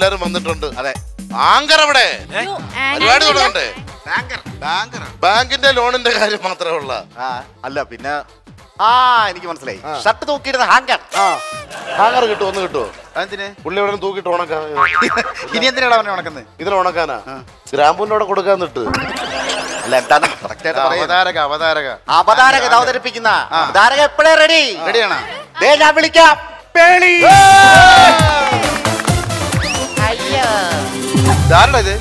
എല്ലാവരും വന്നിട്ടുണ്ട്. അതെ. ആങ്കർ അവിടെ. ഒരുപാട് തുടങ്ങണ്ടേ ബാങ്കിന്റെ ലോണിന്റെ കാര്യം മാത്രമേ ഉള്ള. അല്ല പിന്നെ ആ എനിക്ക് മനസ്സിലായി. ഷർട്ട് തൂക്കിയിടുന്ന ഹാങ്കർ. ആ ഹാങ്കർ കിട്ടുമോ ഒന്ന് കിട്ടുമോ എന്തിന് പുള്ളി എവിടെ തൂക്കിട്ട് ഉണക്കാൻ ഇനി എന്തിനാണ് അവനെ ഉണക്കുന്നത്? ഇതിൽ ഉണക്കാനാ. ഗ്രാമ്പൂന്റെ അവിടെ കൊടുക്കാന്നിട്ട്. അല്ല എന്താണ്? അവതാരക അവതാരക. അവതാരക അവതരിപ്പിക്കുന്ന അവതാരക എപ്പോഴേ റെഡി റെഡിയാണ് ദേ ഞാൻ വിളിക്കാം. പേളി! ഇതാരടാ ഇത്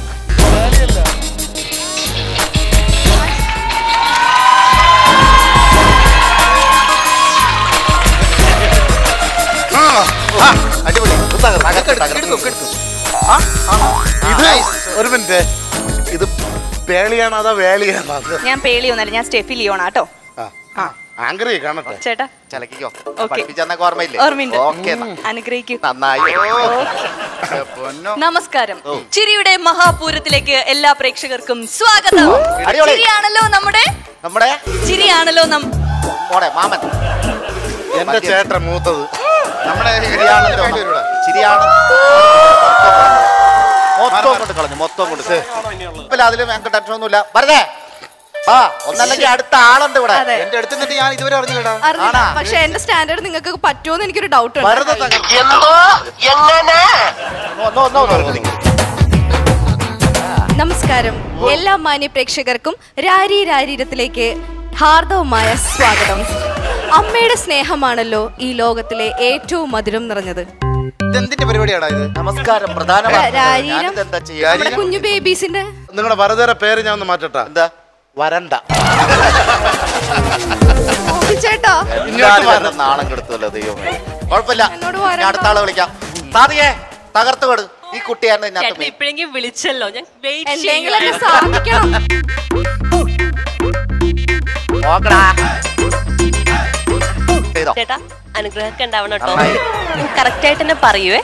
അടിപൊളി. ഇത് ഒരു മിനിറ്റ്. ഇത് പേളിയാണോ അതോ വേളിയാണോ ഞാൻ പേളിയൊന്നല്ല ഞാൻ സ്റ്റെഫി ലിയോണാട്ടോ. ആ. ആങ്കർ കാണട്ടെ. ചേട്ടാ. ചലക്കിക്കോ. Okay. പഠിപ്പിച്ചെന്നൊക്കെ ഓർമ്മയില്ലേ? ഓർമ്മയുണ്ട്. ഓക്കെ അനുഗ്രഹിക്കൂ. നന്നായി. നമസ്കാരം. ചിരിയുടെ മഹാപൂരത്തിലേക്ക് എല്ലാ പ്രേക്ഷകർക്കും സ്വാഗതം. ചിരിയാണല്ലോ നമ്മുടെ? നമ്മുടെ? ചിരിയാണല്ലോ മാമൻ. എന്റെ ചേട്ടൻ മൂത്തത്. നമ്മുടെ ചിരിയാണല്ലോ. ചിരിയാണ്. മൊത്തം കൊണ്ട് കളഞ്ഞു. മൊത്തം കൊണ്ട്. ഇപ്പൊ അതിൽ ഞങ്ങൾക്ക് വെറുതെ ആ ഒന്നല്ലെങ്കിൽ അടുത്ത ആളുണ്ട് ഇവിടെ. എന്റെ അടുത്ത് നിന്നിട്ട് ഞാൻ ഇതുവരെ അറിഞ്ഞില്ലടാ. അറിഞ്ഞില്ല. പക്ഷെ എന്റെ സ്റ്റാൻഡേർഡ് നിങ്ങൾക്ക് പറ്റുമോന്ന് എനിക്കൊരു ഡൗട്ട് ഉണ്ട്. വെറുതെ എങ്ങനെ? No, no, no, no, no. നമസ്കാരം. എല്ലാ മാന്യ പ്രേക്ഷകർക്കും രാരി രാരീരത്തിലേക്ക് ഹാർദവമായ സ്വാഗതം. അമ്മയുടെ സ്നേഹമാണല്ലോ ഈ ലോകത്തിലെ ഏറ്റവും മധുരം നിറഞ്ഞത്. ഇതെന്തിന്റെ പരിപാടിയാടാ ഇത്? നമസ്കാരം പ്രധാന രാരീരം ഞാനിതെന്താ ചെയ്യാ നമ്മുടെ കുഞ്ഞു ബേബീസിന്റെ നിങ്ങളുടെ വരതേരെ പേര് ഞാൻ ഒന്ന് മാറ്റട്ടാ. എന്താ? വരണ്ട. ചേട്ടാ നാണം കെടുത്തല്ലോ ദൈവമേ. കുഴപ്പമില്ല. ഞാൻ അടുത്ത ആളെ വിളിക്കാം. സാധികേ തകർത്ത് കൊടു. ഈ കുട്ടിയാണ് ഞാൻ ഇതിനകത്ത്. ഇപ്പോഴെങ്കിലും വിളിച്ചല്ലോ. ഞാൻ വെയിറ്റ് എന്തെങ്കിലുമൊക്കെ സാധിക്കണം. നോക്കടാ. ചേട്ടാ അനുഗ്രഹമൊക്കെ ഉണ്ടാവണം കേട്ടോ. കറക്റ്റ് ആയിട്ട് തന്നെ പറയുവേ.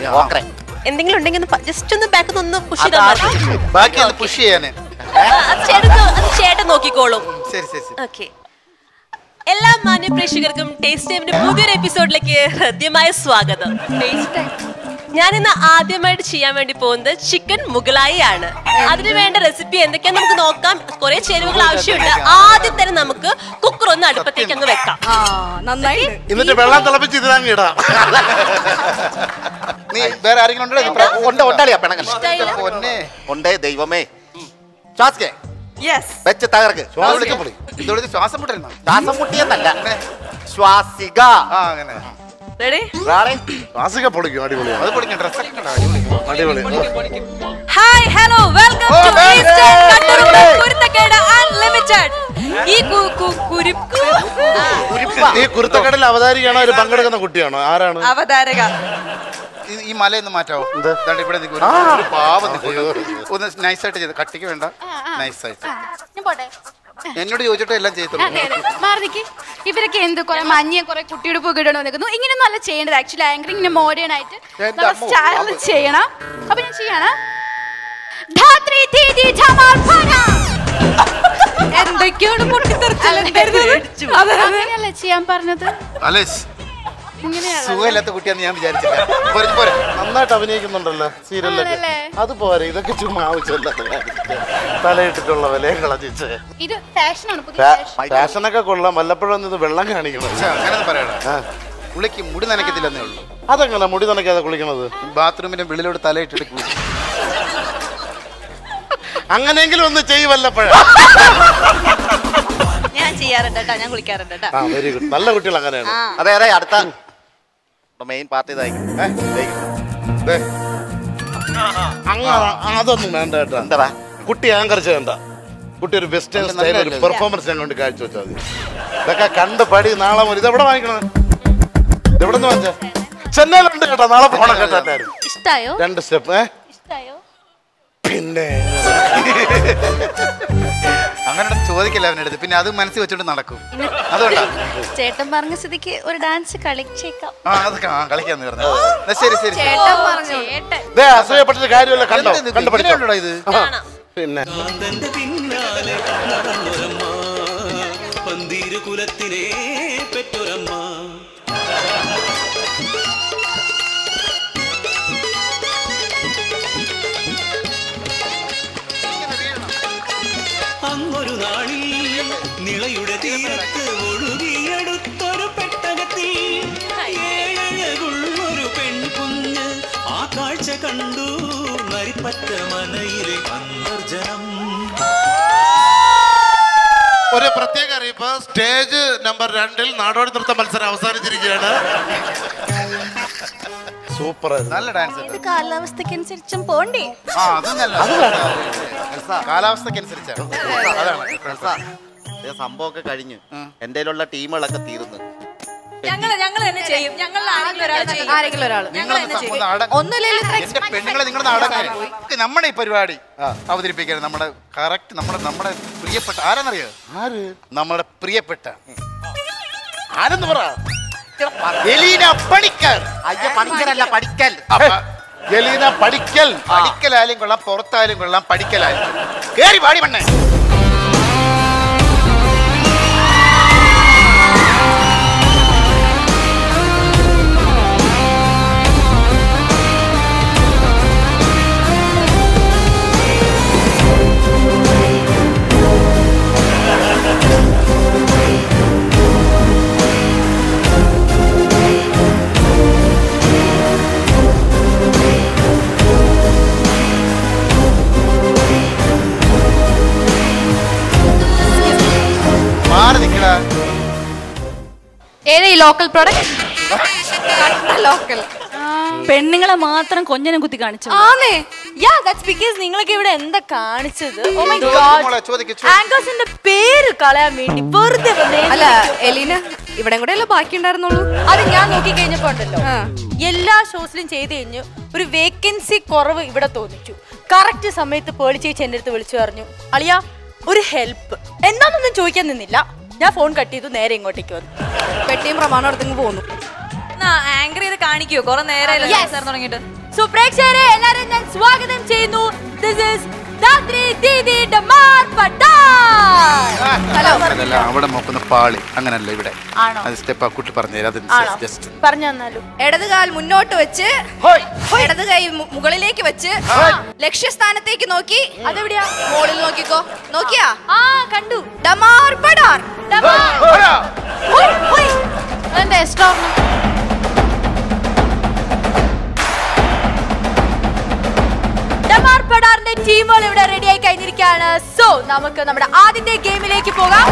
എന്തെങ്കിലും ഉണ്ടെങ്കിൽ ജസ്റ്റ് ഒന്ന് ബാക്ക് ഒന്ന് പുഷ് ചെയ്താൽ. ബാക്കി ഒന്ന് പുഷ് ചെയ്യാനേ. ചേട്ടൻ നോക്കിക്കോളും. ശരി ശരി ഓക്കെ എല്ലാ മാന്യ പ്രേക്ഷകർക്കും ടേസ്റ്റ് ടൈമിന്റെ പുതിയൊരു എപ്പിസോഡിലേക്ക് ഹൃദ്യമായ സ്വാഗതം. ഞാൻ ഇന്ന് ആദ്യമായിട്ട് ചെയ്യാൻ വേണ്ടി പോകുന്നത് ചിക്കൻ മുഗളായി ആണ് അതിന് വേണ്ട റെസിപ്പി എന്തൊക്കെയാന്ന് നമുക്ക് നോക്കാം. കുറെ ചേരുവകൾ ആവശ്യമുണ്ട് ആദ്യം തന്നെ നമുക്ക് കുക്കർ ഒന്ന് അടുപ്പത്തേക്ക് അങ്ങ് വെക്കാം. ആ നന്നായി. എന്നിട്ട് വെള്ളം തിളപ്പിച്ച് ഇതിലങ്ങ് ഇടാം. നീ വേറെ ആരെങ്കിലും ഉണ്ടോ? ഉണ്ട് ഉണ്ടളിയാ പെണങ്ങൽ പൊന്നെ ഉണ്ടേ ദൈവമേ. ശ്വാസിക്കേ യെസ് വെച്ച് തകർക്ക്. ശ്വാസം മുട്ടരുന്നോ ശ്വാസം മുട്ടിയെന്നല്ല ശ്വാസിക. ആ അങ്ങനെ. Hi hello welcome to Kuruthakkedu unlimited ഈ. ഈ കുരുത്തക്കടൽ അവതാരികയാണോ ഒരു പങ്കെടുക്കുന്ന കുട്ടിയാണോ? ആരാണ്? അവതാരക. ഈ- മല ഒന്ന് മാറ്റാവോ? ദാണ്ട് ഇവിടെ പാവം ഒന്ന് നൈസായിട്ട് ചെയ്ത്. കട്ടിക്ക് വേണ്ട. നൈസായിട്ട് എന്നോട് ചോദിച്ചിട്ട് എല്ലാം ചെയ്തോളൂ നിക്ക് ഇവരൊക്കെ എന്ത് കുറെ മഞ്ഞ കുറെ കുട്ടിയുടെ ഇടണോ നിൽക്കുന്നു ഇങ്ങനെയൊന്നും അല്ല ചെയ്യേണ്ടത്. ആക്ച്വലി ആങ്കറി ഇങ്ങനെ മോഡേൺ ആയിട്ട് പാവം. ചെയ്യണം. അപ്പൊ ഞാൻ ചെയ്യണം. ധാത്രി ദീദി ധമാൽ ഫന. എന്തൊക്കെയാണ് ചെയ്യാൻ പറഞ്ഞത്? അലേസ്. സുഖമില്ലാത്ത കുട്ടിയാന്ന് ഞാൻ വിചാരിച്ചില്ല. പോരെ, പോരെ. നന്നായിട്ട് അഭിനയിക്കുന്നുണ്ടല്ലോ സീരിയലൊക്കെ ആണല്ലേ? അത് പോരെ ഇതൊക്കെ ചുമ്മാ ആവശ്യമില്ലാത്ത കാര്യം. തലയിട്ടിട്ടുള്ള വിലയും കളഞ്ഞിച്ച് ഇത് ഫാഷനാണ് പുതിയ ഫാഷൻ. ഫാഷനൊക്കെ കൊള്ളാം. വല്ലപ്പോഴും ഇത് വെള്ളം കാണിക്കണം. പക്ഷെ അങ്ങനെ പറയടാ ആ. പുള്ളിക്ക് മുടി നനയ്ക്കത്തില്ലെന്നേ ഉള്ളൂ. അതെങ്ങനെ? മുടി നനയ്ക്കാതെ കുളിക്കണത്? ബാത്റൂമിന്റെ വെളിയിലോട്ട് തലയിട്ടിട്ട് കുളി. അങ്ങനെയെങ്കിലും ഒന്ന് ചെയ്യുവല്ലപ്പോഴ ഞാൻ ചെയ്യാറുണ്ട് കേട്ടോ ഞാൻ കുളിക്കാറുണ്ട് കേട്ടോ. ആ വെരി ഗുഡ് നല്ല കുട്ടികൾ അങ്ങനെയാണ്. അതെ അതെ അടുത്ത. മെയിൻ പാർട്ടി ഇതായിരിക്കും. അതൊന്നും വേണ്ട കേട്ടോ. എന്താ കുട്ടി ആങ്കർ ചെയ്യണ്ട. കുട്ടി ഒരു വെസ്റ്റേൺ സ്റ്റൈൽ ഒരു പെർഫോമൻസ് ഞാൻ കൊണ്ട് കാഴ്ച വെച്ചാൽ മതി. ഇതൊക്കെ കണ്ട് പടി നാളെ മുതൽ. ഇതെവിടെ വാങ്ങിക്കണത്? ഇതെവിടെ നിന്ന് വാങ്ങിച്ച? ചെന്നൈയിലുണ്ട് കേട്ടോ. നാളെ പോണം കേട്ടോ രണ്ട് സ്റ്റെപ്പ് പിന്നെ ചോദിക്കില്ല അവനടുത്ത് പിന്നെ അത് മനസ്സിൽ വെച്ചോണ്ട് നടക്കും. അതുകൊണ്ടാ. ചേട്ടൻ പറഞ്ഞ സ്ഥിതിക്ക് ഒരു ഡാൻസ് കളിച്ചേക്കാം. ആ അത് കാ- കളിക്കാന്ന് പറഞ്ഞു ശരി ശരി. ചേട്ടൻ പറഞ്ഞു ദേ അസൂയപ്പെട്ടൊരു കാര്യമല്ല കണ്ടോ? ഇത്? കണ്ടു പിന്നെ. പന്തീരു കുലത്തിനെ പെറ്റൊരമ്മ. നാളിൽ നിളയുടെ തീരത്ത് ഒഴുകിയെടുത്തൊരു പെട്ടകത്തിൽ ഏഴകുള്ളൊരു പെൺകുഞ്ഞ് ആ കാഴ്ച കണ്ടു. നരിപ്പറ്റ മനയിലെ അന്തർജനം. ഒരു പ്രത്യേക അറിയിപ്പ്. സ്റ്റേജ് നമ്പർ രണ്ടിൽ നാടോടി നൃത്ത മത്സരം അവസാനിച്ചിരിക്കുകയാണ്. സൂപ്പർ നല്ല ഡാൻസ് ഇത് കാലാവസ്ഥക്കനുസരിച്ചും പോണ്ടേ? ആ അത് നല്ല കാലാവസ്ഥക്കനുസരിച്ചാണ്. അതാണ് ദേ സംഭവമൊക്കെ കഴിഞ്ഞു എന്റെ കയ്യിലുള്ള ടീമുകളൊക്കെ തീർന്നു. ഞങ്ങൾ ഞങ്ങൾ തന്നെ ചെയ്യും. ഞങ്ങൾ ആരെങ്കിലും ഒരാൾ ഞങ്ങൾ തന്നെ ചെയ്യും. ഒന്നുമില്ലല്ലോ പെണ്ണുങ്ങളെ നിങ്ങളുടെ നാടകം നമ്മുടെ ഈ പരിപാടി അവതരിപ്പിക്കാൻ നമ്മുടെ കറക്റ്റ് നമ്മുടെ നമ്മുടെ പ്രിയപ്പെട്ട ആരാന്നറിയോ? ആര്? നമ്മുടെ പ്രിയപ്പെട്ട. ആരെന്ന് പറ? എലീന പണിക്കൽ അയ്യ പണിക്കരല്ല പഠിക്കൽ. എലീന പഠിക്കൽ. പഠിക്കലായാലും കൊള്ളാം പുറത്തായാലും കൊള്ളാം പഠിക്കലായാലും കേറി പാടി മണ്ണേ. ലോക്കൽ പ്രൊഡക്റ്റ് ലോക്കൽ പെണ്ണുങ്ങളെ മാത്രം കൊഞ്ഞനം കുത്തി കാണിച്ചു. ആന്നേ. യാ ദാറ്റ്സ് ബിക്കോസ് നിങ്ങളൊക്കെ ഇവിടെ എന്താ കാണിച്ചത്? Oh my God. ആങ്കേഴ്സിന്റെ പേര് കളയാൻ വേണ്ടി വെറുതെ അല്ല എലീന ഇവിടെ കൂടെ അല്ല ബാക്കി ഉണ്ടായിരുന്നുള്ളൂ? അത് ഞാൻ നോക്കി കഴിഞ്ഞപ്പോ ഉണ്ടല്ലോ എല്ലാ ഷോസിലും ചെയ്ത് കഴിഞ്ഞു ഒരു വേക്കൻസി കുറവ് ഇവിടെ തോന്നിച്ചു. കറക്റ്റ് സമയത്ത് പേളി ചേച്ചി എന്റെ അടുത്ത് വിളിച്ചു പറഞ്ഞു അളിയ ഒരു ഹെൽപ്പ് എന്താണെന്നൊന്നും ചോദിക്കാൻ നിന്നില്ല. ഞാൻ ഫോൺ കട്ട് ചെയ്തു നേരെ ഇങ്ങോട്ടേക്ക് വന്നു. പെട്ടിയും പ്രമാണം എടുത്തെങ്കിൽ പോന്നു. ആങ്കർ ചെയ്ത് കാണിക്കോ കുറെ നേരം. തുടങ്ങിയിട്ട്. സോ പ്രേക്ഷകരെ എല്ലാരും ഞാൻ സ്വാഗതം ചെയ്യുന്നു. ദിസ് ഇസ് അതല്ല അവിടെ നോക്കുന്ന പാളി അങ്ങനല്ല ഇവിടെ? അത് സ്റ്റെപ്പ് ആ കുട്ടി പറഞ്ഞു പറഞ്ഞു തന്നാലും. ഇടത് കാൽ മുന്നോട്ട് വെച്ച് ഇടത് കൈ മുകളിലേക്ക് വെച്ച് ലക്ഷ്യസ്ഥാനത്തേക്ക് നോക്കി. അതെവിടെയാ? മോളിൽ നോക്കിക്കോ. നോക്കിയാ? ആ കണ്ടു. ഡമാർ പടാർ ഡമാർ നമുക്ക് നമ്മുടെ ആദ്യത്തെ ഗെയിമിലേക്ക് പോകാം.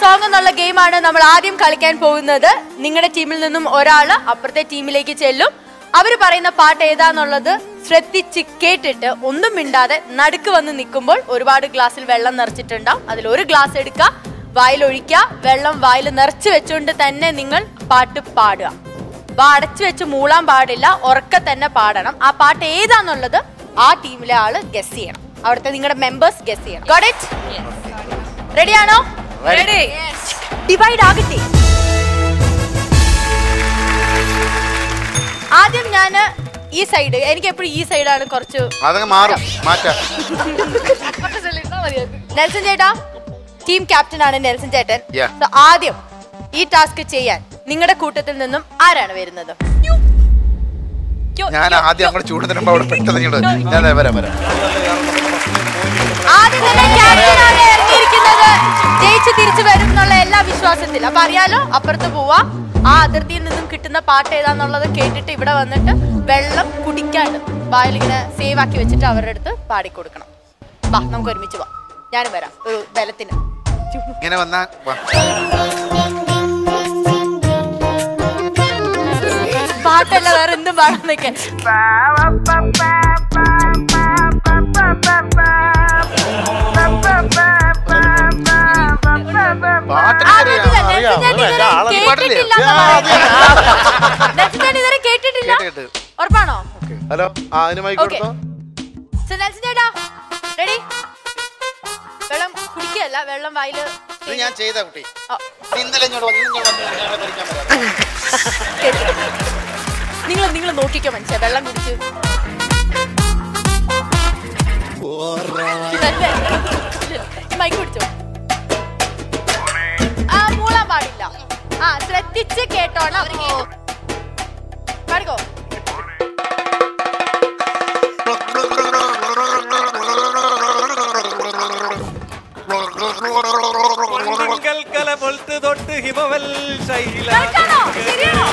സോങ് എന്നുള്ള ഗെയിമാണ് നമ്മൾ ആദ്യം കളിക്കാൻ പോകുന്നത്. നിങ്ങളുടെ ടീമിൽ നിന്നും ഒരാൾ അപ്പുറത്തെ ടീമിലേക്ക് ചെല്ലും. അവർ പറയുന്ന പാട്ട് ഏതാന്നുള്ളത് ശ്രദ്ധിച്ച് കേട്ടിട്ട് ഒന്നും മിണ്ടാതെ നടുക്ക് വന്ന് നിൽക്കുമ്പോൾ ഒരുപാട് ഗ്ലാസ്സിൽ വെള്ളം നിറച്ചിട്ടുണ്ടാവും. അതിൽ ഒരു ഗ്ലാസ് എടുക്കുക വായിലൊഴിക്കുക വെള്ളം വായിൽ നിറച്ച് വെച്ചുകൊണ്ട് തന്നെ നിങ്ങൾ പാട്ട് പാടുക. അടച്ചു വെച്ച് മൂളാൻ പാടില്ല ഉറക്കെ തന്നെ പാടണം. ആ പാട്ട് ഏതാന്നുള്ളത് ആ ടീമിലെ ആൾ ഗസ് ചെയ്യണം. അവിടുത്തെ നിങ്ങളുടെ മെമ്പേഴ്സ് ഗസ് ചെയ്യണം Got it? റെഡി ഡിവൈഡ് ആകട്ടെ. ആദ്യം ഞാൻ ഈ സൈഡ് എനിക്ക് എപ്പോഴും ഈ സൈഡാണ് കുറച്ച് നെൽസൺ ചേട്ടാ ടീം ക്യാപ്റ്റൻ ആണ് നെൽസൺ ചേട്ടൻ. ആദ്യം ഈ ടാസ്ക് ചെയ്യാൻ നിങ്ങളുടെ കൂട്ടത്തിൽ നിന്നും ആരാണ് വരുന്നത്? ഞാൻ ആദ്യം അങ്ങോട്ട് ചൂടുന്നതിന് മുമ്പ് അവിടെ പെട്ടെന്ന് ഞാൻ വരാം വരാം. ആദ്യം തന്നെ ക്യാപ്റ്റനാണ് ഇറങ്ങിയിരിക്കുന്നത്. ജയിച്ച് തിരിച്ചു വരും എന്നുള്ള എല്ലാ വിശ്വാസത്തിൽ അപ്പൊ അറിയാലോ അപ്പുറത്ത് പോവാ. ആ അതിർത്തിയിൽ നിന്നും കിട്ടുന്ന പാട്ട് ഏതാന്നുള്ളത് കേട്ടിട്ട് ഇവിടെ വന്നിട്ട് വെള്ളം കുടിക്കാണ്ട് വായിലിങ്ങനെ സേവ് ആക്കി വെച്ചിട്ട് അവരുടെ അടുത്ത് പാടിക്കൊടുക്കണം. വാ നമുക്ക് ഒരുമിച്ച് വാ ഞാൻ വരാം ഒരു ബലത്തിന്. ഇങ്ങനെ വന്നാ. പാട്ടല്ല വേറെ എന്തും പാടാൻ നിൽക്കാൻ. ഉറപ്പാണോ? ഹലോ ആ അതിന് മൈക്ക് കൊടുത്തോ? ചേട്ടാ റെഡി വെള്ളം കുടിക്കല്ല വെള്ളം വായിൽ ഇത് ഞാൻ ചെയ്ത കുട്ടി. ഇന്നലെ ഇങ്ങോട്ട് വന്നു ഇങ്ങോട്ട് വന്നു. നിങ്ങൾ നിങ്ങൾ നോക്കിക്കോ മനുഷ്യ വെള്ളം കുടിച്ച്. മൈക്ക് പിടിച്ചോ ആ മൂളാൻ പാടില്ല. ആ ശ്രദ്ധിച്ച് കേട്ടോണം. പാടിക്കോ? പൊൽത്ത് തൊട്ട് ഹിമവൽ ശൈല. ശരിയാണോ?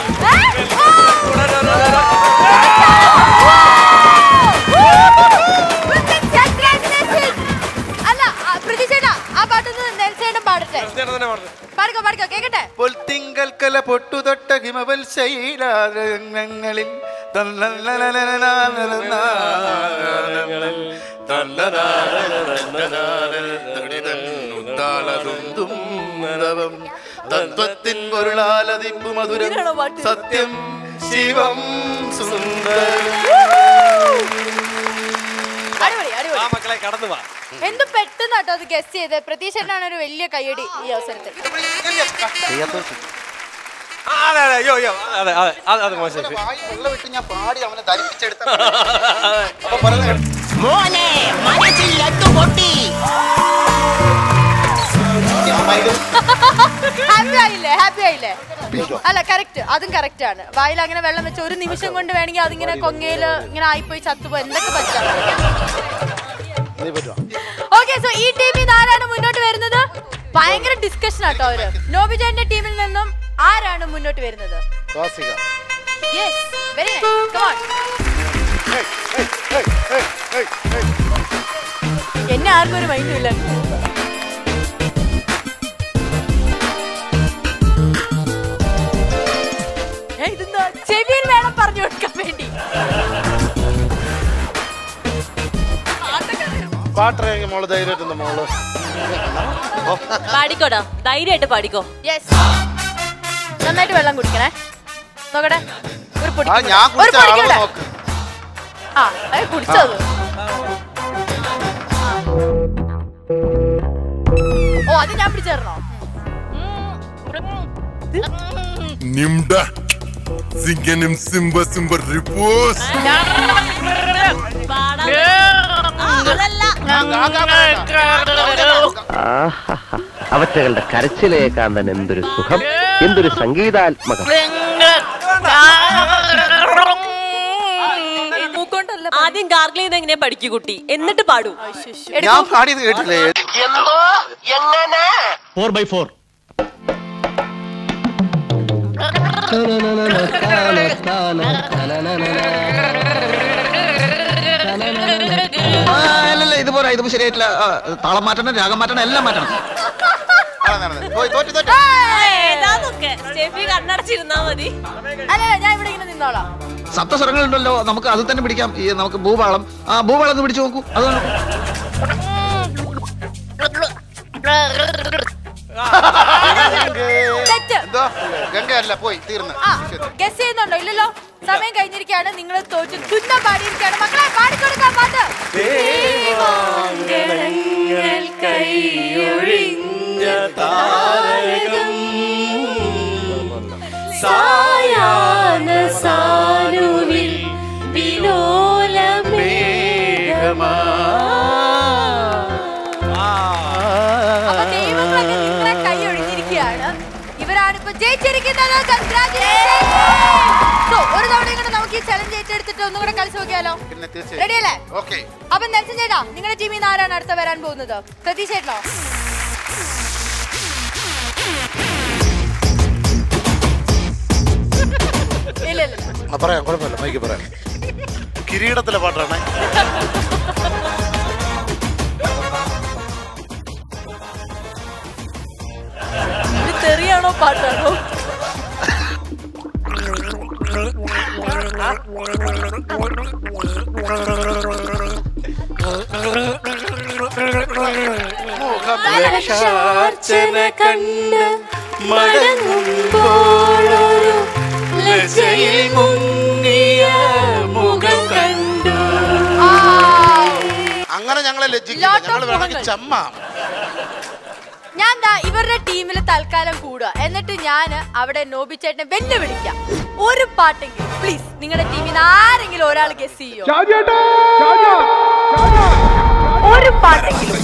പാടട്ടെ പാടിക്കോ പാടിക്കോ കേക്കട്ടെ? പൊൽത്തിങ്കൽക്കല പൊട്ടുതൊട്ട ഹിമവൽ ശൈലാരങ്ങളിൽ തത്വത്തിൻ പൊരുളാലതിപ്പു മധുരം? സത്യം ശിവം സുന്ദരം. മക്കളെ കടന്നു വാ. എന്ത് പെട്ടെന്ന് കേട്ടോ അത് ഗസ് ചെയ്ത്? പ്രതീക്ഷനാണ് ഒരു വലിയ കയ്യടി ഈ അവസരത്തിൽ. ഹാപ്പി ആയില്ലേ? ഹാപ്പി ആയില്ലേ? അല്ല കറക്റ്റ് അതും കറക്റ്റ് ആണ്. വായിൽ അങ്ങനെ വെള്ളം വെച്ച ഒരു നിമിഷം കൊണ്ട് വേണമെങ്കിൽ അതിങ്ങനെ കൊങ്ങയിൽ ഇങ്ങനെ ആയിപ്പോയി ചത്തുപോയി. എന്തൊക്കെ പറ്റാം? ഓക്കെ സോ ഈ ടീമിൽ നിന്ന് ആരാണ് മുന്നോട്ട് വരുന്നത്? ഭയങ്കര ഡിസ്കഷൻ ആട്ടോ അവർ. നോബിജാന്റെ ടീമിൽ നിന്നും ആരാണ് മുന്നോട്ട് വരുന്നത്? യെസ് വെരി നൈസ് കമോൺ എന്നെ ആർക്കും ഒരു മൈൻഡും ഇല്ല. ചെവിയിൽ വേണം പറഞ്ഞു കൊടുക്കാൻ വേണ്ടി. പാട്ടറിയെങ്കിൽ മോൾ ധൈര്യമായിട്ട് മോൾ. പാടിക്കോടാ ധൈര്യമായിട്ട് പാടിക്കോ? യെസ് നന്നായിട്ട് വെള്ളം കുടിക്കണേ. നോക്കട്ടെ. ഒരു പൊടി. കുടിച്ച നോക്ക്. ആ കുടിച്ചത്. ഓ അത് ഞാൻ പിടിച്ചേർന്നോ Nimda. Zingenim സിംബ സിംബ. പാടാൻ അതല്ല. അവറ്റകളുടെ കരച്ചിലേ കാന്തൻ എന്തൊരു സുഖം. എന്തൊരു സംഗീതാത്മകം. ആദ്യം ഗാർഗിൾ ചെയ്ത് എങ്ങനെയാ പഠിക്കൂ കുട്ടി? എന്നിട്ട് പാടൂ. ഞാൻ പാടിയത് കേട്ടില്ലേ? ഫോർ ബൈ ഫോർ ഇത് പോരാ ഇത് ശരിയായിട്ടില്ല. ആ, താളം മാറ്റണം രാഗം മാറ്റണം എല്ലാം മാറ്റണം. ആ, നടന്നത്. പോയി, തോറ്റ്, തോറ്റ്. ഏതാന്നൊക്കെ? സ്റ്റെഫി കണ്ണടച്ചിരുന്നാ മതി. അല്ല ഞാൻ ഇവിടെ ഇങ്ങനെ നിന്നോളാം. സപ്തസ്വരങ്ങളുണ്ടല്ലോ നമുക്ക് അത് തന്നെ പിടിക്കാം. ഈ നമുക്ക് ഭൂപാളം. ആ ഭൂപാളം ഒന്ന് പിടിച്ചു നോക്കൂ. അത് നോക്കൂ. എന്തോ? ഗംഗയല്ല പോയി തീർന്ന്. ആ ഗസ് ചെയ്യുന്നുണ്ടോ? ഇല്ലല്ലോ. സമയം കഴിഞ്ഞിരിക്കുകയാണ്. നിങ്ങൾ തോറ്റു തുന്ന പാടിയിരിക്കുകയാണ്. മക്കളെ പാടിക്കൊടുക്കാം പാട്ട്. അപ്പൊ ജയിച്ചിരിക്കുന്നത് ഒരു തവണ കൂടെ നമുക്ക് ഈ ചലഞ്ച് ഏറ്റെടുത്തിട്ട് ഒന്നും കൂടെ കളിച്ചു നോക്കിയാലോ? റെഡി അല്ലേ? ഓക്കെ അപ്പൊ നെൽസൺ ചേട്ടാ നിങ്ങളുടെ ടീമിൽ നിന്ന് ആരാണ് അടുത്ത വരാൻ പോകുന്നത്? പ്രതീക്ഷ ചേട്ടനോ? പറയാം കുഴപ്പമില്ല. മൈക്ക് പറയാം. കിരീടത്തിലെ പാട്ടാണ്. തെറിയാണോ പാട്ടാണോ? ലക്ഷാർച്ചന കണ്ട് മടങ്ങുമ്പോഴൊരു ലജയിൽ മുങ്ങിയ മുഖം കണ്ടു. അങ്ങനെ ഞങ്ങളെ ലജ്ജിക്കില്ല. ഞങ്ങൾ വേണമെങ്കിൽ ചമ്മ. ഞാൻ ഇവരുടെ ടീമിൽ തൽക്കാലം കൂടുക. എന്നിട്ട് ഞാൻ അവിടെ നോബിച്ചേട്ടനെ വെല്ലുവിളിക്കാം. ഒരു പാട്ടെങ്കിലും പ്ലീസ് നിങ്ങളുടെ ടീമിൽ നിന്ന് ആരെങ്കിലും ഒരാൾ ഗസ് ചെയ്യോ? ഒരു പാട്ടെങ്കിലും.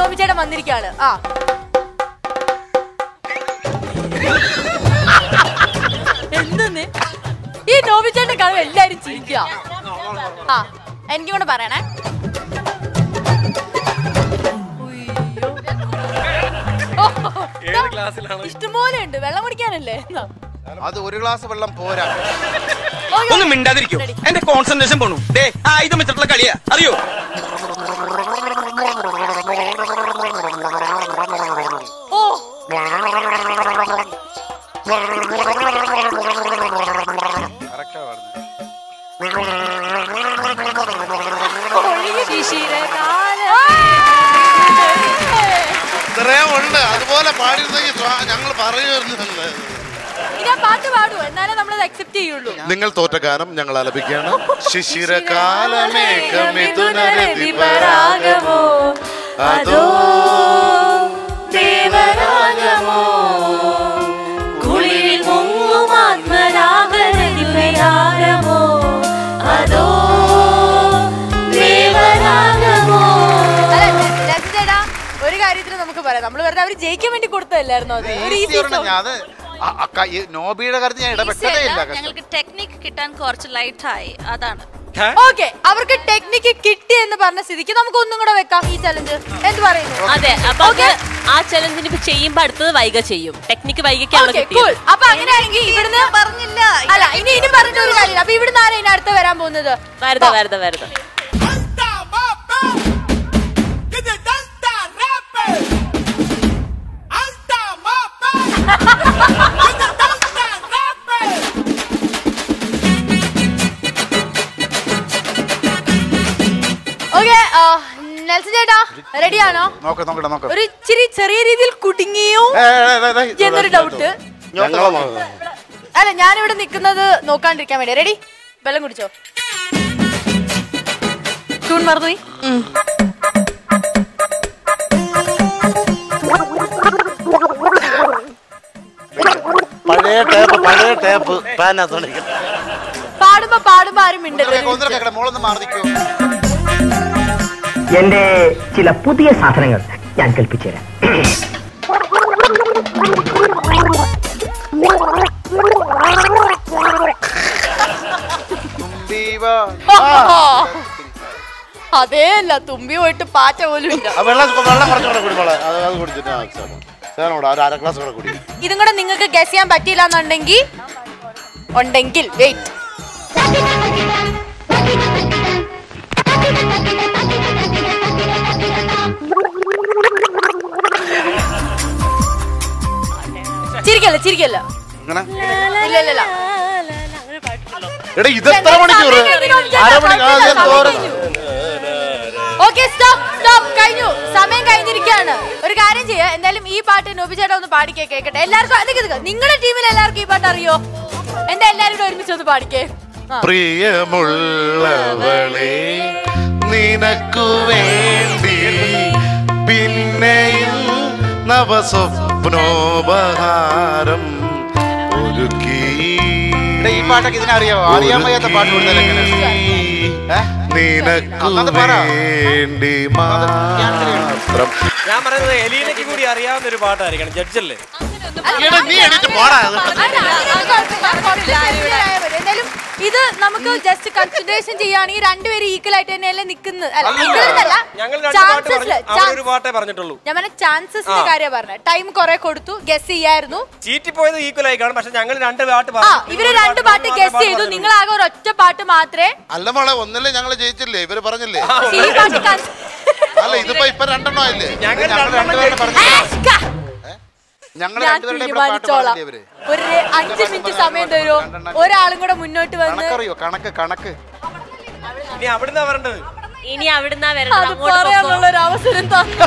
നോബിച്ചേട്ടൻ വന്നിരിക്കാണ് ആ. എന്തെന്ന്? ഈ നോബിച്ചേട്ടൻ കളവ് എല്ലാരും ചിരിക്കുക. ആ എനിക്കും കൂടെ പറയണേ ഇഷ്ടംപോലെ ഉണ്ട്. വെള്ളം കുടിക്കാനല്ലേ? അത് ഒരു ഗ്ലാസ് വെള്ളം പോരാ. ഒന്ന് മിണ്ടാതിരിക്കും. എന്റെ കോൺസെൻട്രേഷൻ പോണു. ഡേ ആയുധം വെച്ചിട്ടുള്ള കളിയാ. അറിയോ? ഇത്രയും ഉണ്ട്. അതുപോലെ പാടിയിരുന്നെങ്കിൽ ഞങ്ങൾ പറയുമായിരുന്നു ഇതാ പാട്ട് പാടൂ. എന്നാലേ നമ്മളത് അക്സെപ്റ്റ് ചെയ്യുള്ളൂ. നിങ്ങൾ തോറ്റ ഗാനം ഞങ്ങൾ ആലപിക്കുകയാണ്. ശിശിരകാലമേഘമിഥുനരതിപരാഗമോ അതോ ദേവരാഗമോ കുളിരിൽ മുങ്ങും ആത്മരാഗരതിപരാഗമോ? അതോ ദേവരാഗമോ? ഒരു കാര്യത്തിന് നമുക്ക് പറയാം. നമ്മൾ വെറുതെ അവർ ജയിക്കാൻ വേണ്ടി കൊടുത്തതല്ലായിരുന്നു അത്? ഒരു ഈസി നോബിയുടെ കാര്യത്തിൽ ഞാൻ ഇടപെട്ടതേ ഇല്ല ഞങ്ങൾക്ക് ടെക്നിക്ക് കിട്ടാൻ കുറച്ച് ലൈറ്റ് ആയി. അതാണ്. ഓക്കെ അവർക്ക് ടെക്നിക്ക് കിട്ടി എന്ന് പറഞ്ഞ സ്ഥിതിക്ക് നമുക്ക് ഒന്നും കൂടെ വെക്കാം ഈ ചലഞ്ച് എന്ത് പറയുന്നു? അതെ അപ്പൊ ആ ചലഞ്ചിന് ഇപ്പൊ ചെയ്യുമ്പോ അടുത്തത് വൈക ചെയ്യും. ടെക്നിക്ക്. കിട്ടിയത്. അപ്പൊ അങ്ങനെയാണെങ്കിൽ ഇവിടുന്ന് പറഞ്ഞില്ല. അല്ല ഇനി ഇനി പറഞ്ഞ ഒരു കാര്യമില്ല. അപ്പൊ ഇവിടുന്ന് ആരാ ഇനി അടുത്ത് വരാൻ പോകുന്നത്. വരുത വരുത വരുത ചേട്ടാ റെഡിയാണോ ഒരു ഇച്ചിരി ചെറിയ രീതിയിൽ കുടുങ്ങിയോ? എന്നൊരു ഡൗട്ട്. അല്ല ഞാനിവിടെ നിൽക്കുന്നത് നോക്കാണ്ടിരിക്കാൻ വേണ്ടി. റെഡി വെള്ളം കുടിച്ചോ. ട്യൂൺ മറന്നുപോയി പഴയ ടേപ്പ് പഴയ ടേപ്പ് പാനസോണിക് പാടുമ്പോ പാടുമ്പോ ആരും മിണ്ടല്ലേ മോളൊന്ന് മാറി നിൽക്കൂ എന്റെ ചില പുതിയ സാധനങ്ങൾ ഞാൻ കൽപ്പിച്ചു തരാം തുമ്പീവാ. അതേ അല്ല തുമ്പി പോയിട്ട് പാറ്റ പോലും ഇല്ല. വെള്ളം വെള്ളം അത് അത് കുടിച്ചിട്ട് ആ ഒരു അര ഗ്ലാസ് കൂടെ കുടി. ഇതും കൂടെ നിങ്ങൾക്ക് ഗസ് ചെയ്യാൻ പറ്റിയില്ല എന്നുണ്ടെങ്കിൽ ഉണ്ടെങ്കിൽ വെയിറ്റ് ചിരിക്കല്ല ചിരിക്കല്ല? ഇല്ല ഇല്ല ഇല്ല. എടാ ഇത് എത്ര മണിക്കൂർ ഓക്കെ സ്റ്റോപ്പ് സ്റ്റോപ്പ്. കഴിഞ്ഞു. സമയം കഴിഞ്ഞിരിക്കുകയാണ്. ഒരു കാര്യം ചെയ്യാം. എന്തായാലും ഈ പാട്ട് നോബി ചേട്ടാ ഒന്ന് പാടിക്കേ കേക്കട്ടെ. എല്ലാവർക്കും അതൊക്കെ നിങ്ങളുടെ ടീമിൽ എല്ലാവർക്കും ഈ പാട്ട് അറിയോ? എന്താ എല്ലാവരും കൂടെ ഒരുമിച്ച് ഒന്ന് പാടിക്കേ. പ്രിയമുള്ളവളെ നിനക്കു വേണ്ടി പിന്നെയും നവസ്വപ്നോപഹാരം ഒരുക്കി. ഈ പാട്ടൊക്കെ ഇതിനറിയോ? അറിയാൻ വയ്യാത്ത പാട്ട് മാത്രം. ഞാൻ പറയുന്നത് എലീനയ്ക്ക് കൂടി അറിയാവുന്ന ഒരു പാട്ടായിരിക്കണം ജഡ്ജല്ലേ? എന്തായാലും ഇത് നമുക്ക് ജസ്റ്റ് കൺസിഡറേഷൻ ചെയ്യുകയാണെങ്കിൽ രണ്ടുപേരും ഈക്വൽ ആയിട്ട് തന്നെയല്ലേ നിൽക്കുന്നത്. ഞാൻ പറഞ്ഞ ചാൻസസിന്റെ. കാര്യം പറഞ്ഞത്. ടൈം കുറെ കൊടുത്തു ഗസ് ചെയ്യായിരുന്നു. ചീറ്റി പോയത് ഈക്വൽ ആയി കാണും പക്ഷെ ഞങ്ങൾ രണ്ട് പാട്ട് ഇവർ രണ്ട് പാട്ട് ഗസ് ചെയ്തു. നിങ്ങൾ ആകെ ഒരു ഒറ്റ പാട്ട് മാത്രമേ അല്ല മോളെ ഒന്നല്ലേ ഞങ്ങൾ ജയിച്ചില്ലേ? ഇവർ പറഞ്ഞില്ലേ? ഈ അല്ല ഇതിപ്പോ ഇപ്പൊ രണ്ടെണ്ണം ആയില്ലേ? ഞങ്ങൾ രണ്ടുപേരും പറഞ്ഞു ഞാൻ തീരുമാനിച്ചോളാം. ഒരു അഞ്ച് മിനിറ്റ് സമയം തരുമോ? ഒരാളും കൂടെ മുന്നോട്ട് വന്ന് കണക്ക് കണക്ക്. ഇനി അവിടുന്ന് വരേണ്ടത്? ഇനി അവിടുന്നാ വരണം അങ്ങോട്ട് പറയാനുള്ള ഒരു അവസരം തന്നു.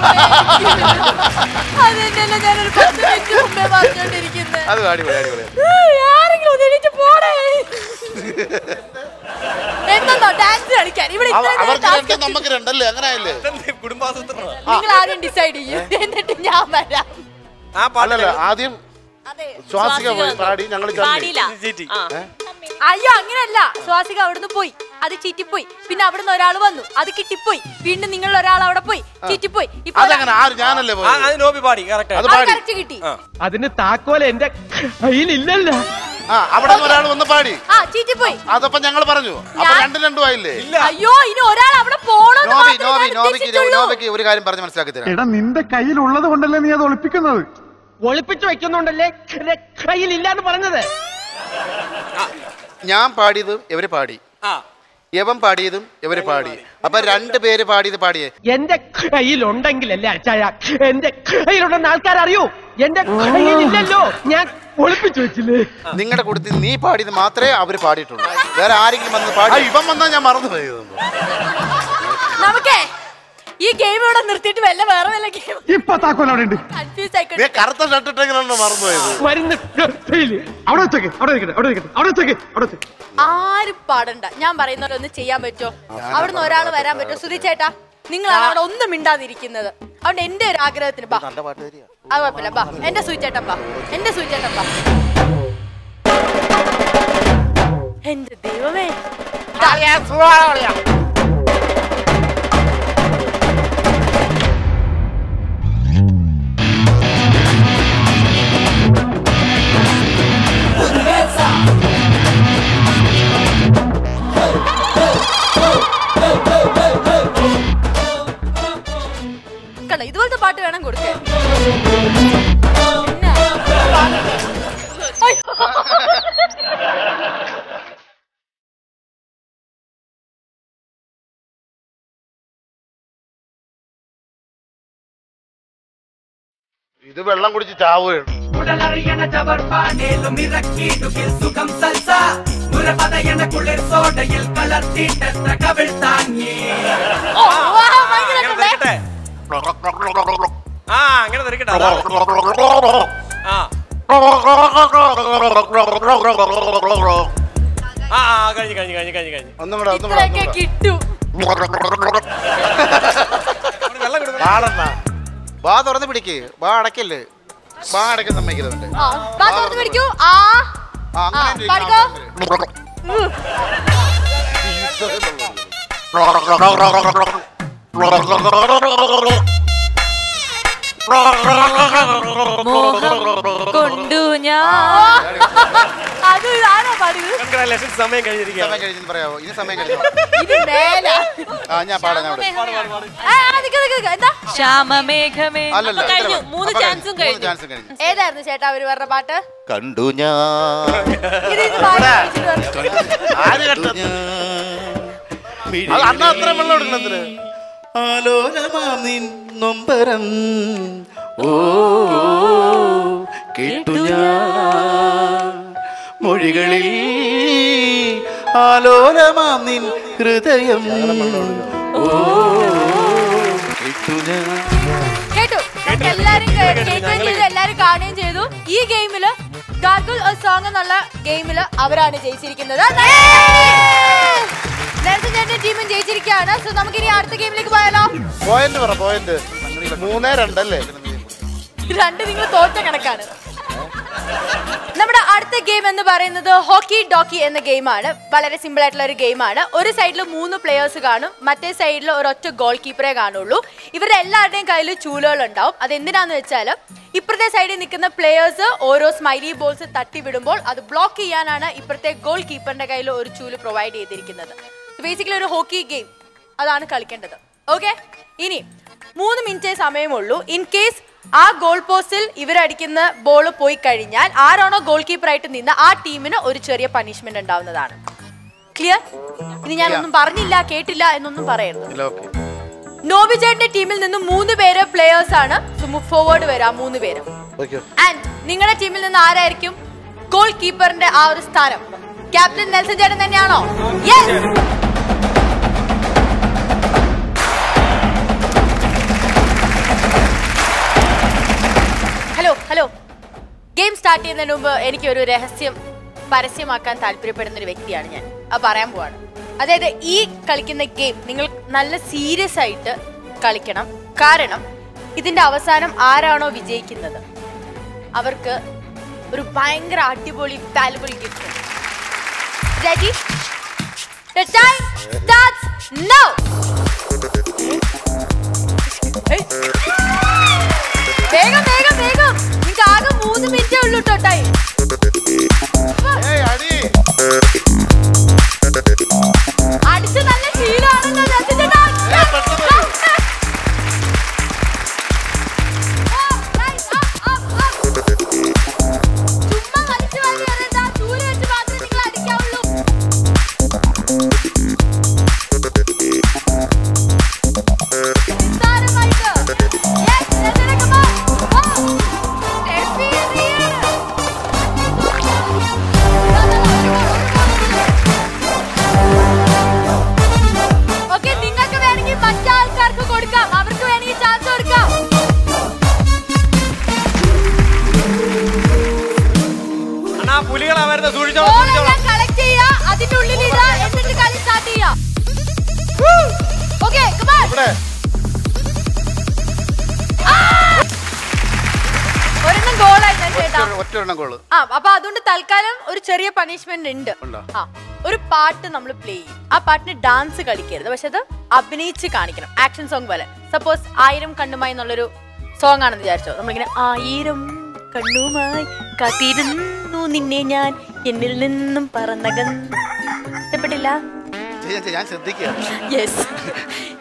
അതെന്നല്ല ഞാനൊരു പത്ത് മിനിറ്റ് മുമ്പേ പറഞ്ഞോണ്ടിരിക്കുന്നത് അത് അടിപൊളി അടിപൊളി. ആരെങ്കിലും ഒന്ന് എണീറ്റ് പോടേ. എന്തോ ഡാൻസ് കളിക്കാൻ. ഇവിടെ നമുക്ക് രണ്ടല്ലേ? അങ്ങനെ ആയില്ലേ കുടുംബാസൂത്രണം നിങ്ങൾ ആരും ഡിസൈഡ് ചെയ്യും. എന്നിട്ട് ഞാൻ വരാം. ആ അല്ലല്ല ആദ്യം ശ്വാസിക പോയി. പാടി ഞങ്ങൾ. അയ്യോ അങ്ങനെയല്ല. സ്വാസിക അവിടുന്ന് പോയി. അത് ചീറ്റിപ്പോയി. പിന്നെ അവിടുന്ന് ഒരാൾ വന്നു. അത് കിട്ടിപ്പോയി. വീണ്ടും നിങ്ങൾ ഒരാൾ അവിടെ പോയി. ചീറ്റിപ്പോയി. ഇപ്പൊ അതങ്ങനെ ആര് ഞാനല്ലേ ആ, അത് പാടി കറക്റ്റ് അത് അത് പാടി കറക്റ്റ് കിട്ടി അതിന് താക്കോൽ എന്റെ കയ്യിലില്ലല്ലോ. ആ അവിടെ ഒരാൾ വന്ന് പാടി. ചീറ്റിപ്പോയി. അതപ്പോ ഞങ്ങൾ പറഞ്ഞു. അപ്പൊ ഞാൻ- രണ്ടും രണ്ടും ആയില്ലേ? അയ്യോ ഇനി ഒരാൾ അവിടെ ഒരു കാര്യം പറഞ്ഞ് മനസ്സിലാക്കി തരാം. എടാ നിന്റെ കയ്യിലുള്ളത് കൊണ്ടല്ലേ നീ അത് ഒളിപ്പിക്കുന്നത്? ഒളിപ്പിച്ചു വെക്കുന്നുണ്ടല്ലേ കയ്യിലില്ലാന്ന് പറഞ്ഞത്? ഞാൻ പാടിയത് ഇവർ പാടി. ആ. യവൻ പാടിയതും ഇവർ പാടി. അപ്പൊ രണ്ട് പേര് പാടിയത് പാടിയേ. എന്റെ കയ്യിലുണ്ടെങ്കിലല്ലേ അച്ചായ? എന്റെ കയ്യിലുണ്ടെന്ന് ആൾക്കാരറിയൂ. എന്റെ കയ്യിലില്ലല്ലോ. ഞാൻ ഒളിപ്പിച്ചു വെച്ചില്ലേ? നിങ്ങളുടെ കൂട്ടത്തിൽ നീ പാടിയത് മാത്രമേ അവർ പാടിയിട്ടുള്ളൂ. വേറെ ആരെങ്കിലും വന്ന് പാടി ഇവൻ വന്നാ ഞാൻ മറന്നു പോയത് നമുക്കേ ഈ ഗെയിം ഇവിടെ നിർത്തിയിട്ട് വല്ല വേറെ വല്ല ഗെയിം ഇപ്പൊ താക്കോൽ അവിടെ ഉണ്ട്. കൺഫ്യൂസ് നീ ആയിക്കോട്ടെ കറുത്ത ഷർട്ട് ഇട്ടെങ്ങനെയാണോ മറന്നു പോയത് മരുന്ന് അവിടെ വെച്ചേക്ക് അവിടെ ഇരിക്കട്ടെ അവിടെ ഇരിക്കട്ടെ അവിടെ വെച്ചേക്ക് അവിടെ ആരും പാടണ്ട. ഞാൻ പറയുന്നവരൊന്ന് ചെയ്യാൻ പറ്റുമോ? അവിടുന്ന് ഒരാൾ വരാൻ പറ്റുമോ? സുധി ചേട്ടാ നിങ്ങളാണ് അവിടെ ഒന്നും മിണ്ടാതിരിക്കുന്നത്. അതുകൊണ്ട് എന്റെ ഒരു ആഗ്രഹത്തിന് നല്ല പാട്ട് തരിക അത് കുഴപ്പമില്ല. ബാ എന്റെ സൂചേട്ടൻ ബാ. എന്റെ സൂചേട്ടൻ ബാ. എന്റെ ദൈവമേ. കണ്ടോ ഭയങ്കര വെള്ളം കുടിച്ച് ചാവുകയാണ്. ആ അങ്ങനെ തെറിക്കട്ടെ. ആ. ആ ആ കഴിഞ്ഞു കഴിഞ്ഞു കഴിഞ്ഞു കഴിഞ്ഞു കഴിഞ്ഞു. ഒന്നും കൂടെ ഒന്നും കൂടെ കിട്ടു. വെള്ളം കൊടുക്കണം ബാ തുറന്ന് പിടിക്ക്. വാ അടക്കല്ലേ വാ അടക്കം സമ്മതിക്കുന്നുണ്ട് ആ ബാ തുറന്ന് പിടിക്കൂ. ആ. ആ, അങ്ങനെ ഇരിക്കണം. പാടിക്കോ? കൊണ്ടു ഞാൻ. അത് പാടിയത് സമയം കഴിഞ്ഞിരിക്കുകയാണ്. സമയം കഴിഞ്ഞെന്ന് പറയാവോ? ഇനി സമയം കഴിഞ്ഞോ ഇത് മേല. ആ ഞാൻ പാടാം ഞാൻ ഇവിടെ ആ, ആ, നിക്ക്, നിക്ക്, നിക്ക്. എന്താ? ശ്യാമമേഘമേ അല്ലല്ല അപ്പൊ കഴിഞ്ഞു. ഇത്ര- മൂന്ന് അപ്പൊ ചാൻസും മൂന്ന് കഴിഞ്ഞു. ചാൻസും കഴിഞ്ഞു. ഏതായിരുന്നു ചേട്ടാ അവർ പറഞ്ഞ പാട്ട്? കണ്ടു ഞാൻ. ഇത്. ആര് അത് അന്ന് അത്ര വെള്ളം എടുക്കണത്തിന് ആലോലമാം നിൻ നൊമ്പരം. ഓ കേട്ടു ഞാൻ. മൊഴികളിൽ ആലോലമാം നിൻ ഹൃദയം. ഓ കേട്ടു ഞാൻ. കേട്ടു. എല്ലാരും എല്ലാരും കാണുകയും ചെയ്തു. ഈ ഗെയിമിൽ ഗാർഗിൾ സോങ് എന്നുള്ള ഗെയിമിൽ അവരാണ് ജയിച്ചിരിക്കുന്നത്. ചേട്ടൻ ടീമും ജയിച്ചിരിക്കുകയാണ്. സോ നമുക്ക് ഇനി അടുത്ത ഗെയിമിലേക്ക് പോയാലോ? പോയിന്റ് പറ പോയിന്റ് മൂന്നേ രണ്ടല്ലേ? രണ്ട് നിങ്ങൾ തോറ്റ കണക്കാണ്. നമ്മുടെ അടുത്ത ഗെയിം എന്ന് പറയുന്നത് ഹോക്കി ഡോക്കി എന്ന ഗെയിമാണ് വളരെ സിമ്പിൾ ആയിട്ടുള്ള ഒരു ഗെയിമാണ് ഒരു സൈഡിൽ മൂന്ന് പ്ലേയേഴ്സ് കാണും. മറ്റേ സൈഡിൽ ഒരൊറ്റ ഗോൾ കീപ്പറെ കാണുള്ളൂ. ഇവരുടെ എല്ലാവരുടെയും കയ്യിൽ ചൂലുകൾ ഉണ്ടാവും. അത് എന്തിനാന്ന് വെച്ചാൽ ഇപ്പുറത്തെ സൈഡിൽ നിൽക്കുന്ന പ്ലേയേഴ്സ് ഓരോ സ്മൈലി ബോൾസ് തട്ടി വിടുമ്പോൾ അത് ബ്ലോക്ക് ചെയ്യാനാണ് ഇപ്പുറത്തെ ഗോൾ കീപ്പറിന്റെ കയ്യിൽ ഒരു ചൂൽ പ്രൊവൈഡ് ചെയ്തിരിക്കുന്നത്. ബേസിക്കലി ഒരു ഹോക്കി ഗെയിം അതാണ് കളിക്കേണ്ടത്. ഓക്കെ ഇനി മൂന്ന് മിനിറ്റേ സമയമുള്ളൂ. ഇൻ കേസ് ആ ഗോൾ പോസ്റ്റിൽ ഇവരടിക്കുന്ന ബോൾ പോയി കഴിഞ്ഞാൽ ആരാണോ ഗോൾ കീപ്പർ ആയിട്ട് നിന്ന് ആ ടീമിന് ഒരു ചെറിയ പണിഷ്മെന്റ് ഉണ്ടാവുന്നതാണ്. ക്ലിയർ ഇനി ഞാൻ ഒന്നും പറഞ്ഞില്ല കേട്ടില്ല എന്നൊന്നും പറയരുത്. നോബി ചേട്ടന്റെ ടീമിൽ നിന്ന് മൂന്ന് പേര് പ്ലേയേഴ്സ് ആണ്. ഫോർവേഡ് വരാം മൂന്ന് പേര്. ആൻഡ് നിങ്ങളുടെ ടീമിൽ നിന്ന് ആരായിരിക്കും ഗോൾ കീപ്പറിന്റെ ആ ഒരു സ്ഥാനം? ക്യാപ്റ്റൻ നെൽസൺ ചേട്ടൻ തന്നെയാണോ? Yes hello hello game start ചെയ്യുന്നതിന് മുമ്പ് എനിക്ക് ഒരു രഹസ്യം പരസ്യമാക്കാൻ താല്പര്യപ്പെടുന്ന ഒരു വ്യക്തിയാണ് ഞാൻ. അത് പറയാൻ പോവാണ്. അതായത് ഈ കളിക്കുന്ന ഗെയിം നിങ്ങൾ നല്ല സീരിയസ് ആയിട്ട് കളിക്കണം. കാരണം ഇതിന്റെ അവസാനം ആരാണോ വിജയിക്കുന്നത്? അവർക്ക് ഒരു ഭയങ്കര അടിപൊളി valuable gift ready The time starts now. ഏയ്. വേഗം വേഗം വേഗം. നിങ്ങൾക്ക് ആകെ മൂന്ന് മിനിറ്റേ ഉള്ളൂ കേട്ടോ ടൈം. ഒറ്റ ആ അപ്പൊ അതുകൊണ്ട് തൽക്കാലം ഒരു ചെറിയ പണിഷ്മെന്റ് ഉണ്ട്. ഉണ്ടോ? ആ ഒരു പാട്ട് നമ്മൾ പ്ലേ ചെയ്യും. ആ പാട്ടിന് ഡാൻസ് കളിക്കരുത്. പക്ഷെ അത് അഭിനയിച്ച് കാണിക്കണം. ആക്ഷൻ സോങ് പോലെ. സപ്പോസ് ആയിരം കണ്ണുമായി എന്നുള്ളൊരു സോങ് ആണെന്ന് വിചാരിച്ചോ. നമ്മളിങ്ങനെ ആയിരം കണ്ണുമായി കാത്തിരുന്നു നിന്നെ ഞാൻ. എന്നിൽ നിന്നും പറന്നകൻ ഇഷ്ടപ്പെട്ടില്ല? ഞാൻ ശ്രദ്ധിക്കുക യെസ്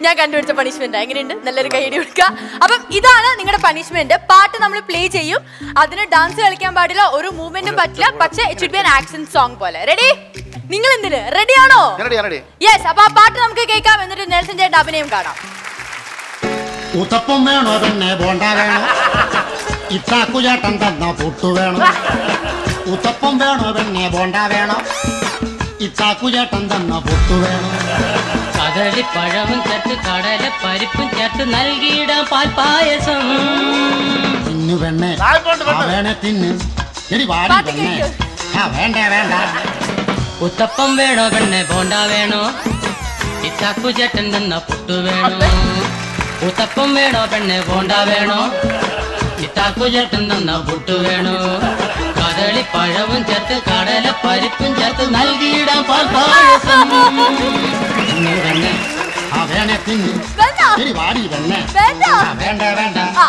ഞാൻ കണ്ടുപിടിച്ച പണിഷ്മെന്റ് എങ്ങനെയുണ്ട്? നല്ലൊരു കൈയടി കൊടുക്കുക. അപ്പം ഇതാണ് നിങ്ങളുടെ പണിഷ്മെന്റ് പാട്ട് നമ്മൾ പ്ലേ ചെയ്യും. അതിന് ഡാൻസ് കളിക്കാൻ പാടില്ല. ഒരു മൂവ്മെന്റും പറ്റില്ല. പക്ഷേ it should be an action song പോലെ. റെഡി നിങ്ങൾ എന്തിന് റെഡി ആണോ റെഡി യെസ് അപ്പൊ ആ പാട്ട് നമുക്ക് കേൾക്കാം. എന്നിട്ട് നെൽസൺ ചേട്ടൻ അഭിനയം കാണാം. ഉത്തപ്പം വേണോ പിന്നെ ബോണ്ട വേണോ? ഇത്താക്കുചേട്ടൻ തന്ന പുട്ടു വേണോ? ഉത്തപ്പം വേണോ പിന്നെ ബോണ്ട വേണം? ഇത്താക്കുചേട്ടൻ തന്ന പുട്ടു വേണം. കടലിപ്പഴവും ചേർത്ത് കടല പരിപ്പും ചേർത്ത് നൽകിയിടാം പാൽപായസം തിന്നു പെണ്ണെ. ആ വേണേ തിന്ന്. എടി വാടി പെണ്ണെ. ആ വേണ്ട വേണ്ട. ഉത്തപ്പം വേണോ പെണ്ണെ? ബോണ്ട വേണോ? ഇത്താക്കു ചേട്ടൻ തന്ന പുട്ടു വേണോ? ഉത്തപ്പം വേണോ പെണ്ണെ? ബോണ്ട വേണോ? ഇത്താക്കു ചേട്ടൻ തന്ന പുട്ടു വേണോ? കദളിപ്പഴവും ചേർത്ത് കടല പരിപ്പും ചേർത്ത് നൽകിയിടാം പാൽപ്പായസം വേണേ തിന്നു വാടി വേണ്ട. വേണ്ട ആ,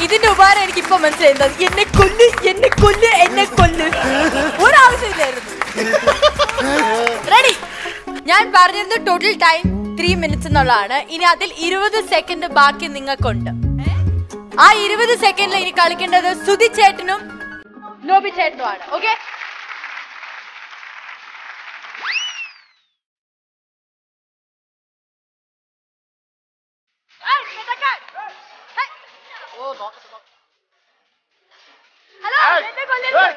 ഇതിന്റെ ഉപകാരം എനിക്ക് ഇപ്പൊ മനസ്സിലായി എന്നെ കൊല്ല് എന്നെ കൊല്ല് എന്നെ കൊല്ല്. ഒരാവശ്യമില്ലായിരുന്നു. റെഡി ഞാൻ പറഞ്ഞിരുന്നു ടോട്ടൽ ടൈം ത്രീ മിനിറ്റ്സ് എന്നുള്ളതാണ്. ഇനി അതിൽ ഇരുപത് സെക്കൻഡ് ബാക്കി നിങ്ങൾക്കുണ്ട്. ആ ഇരുപത് സെക്കൻഡിൽ ഇനി കളിക്കേണ്ടത് സുധി ചേട്ടനും നോബി ചേട്ടനുമാണ് ഓക്കെ ഹലോ എന്നെ കൊല്ലരുത്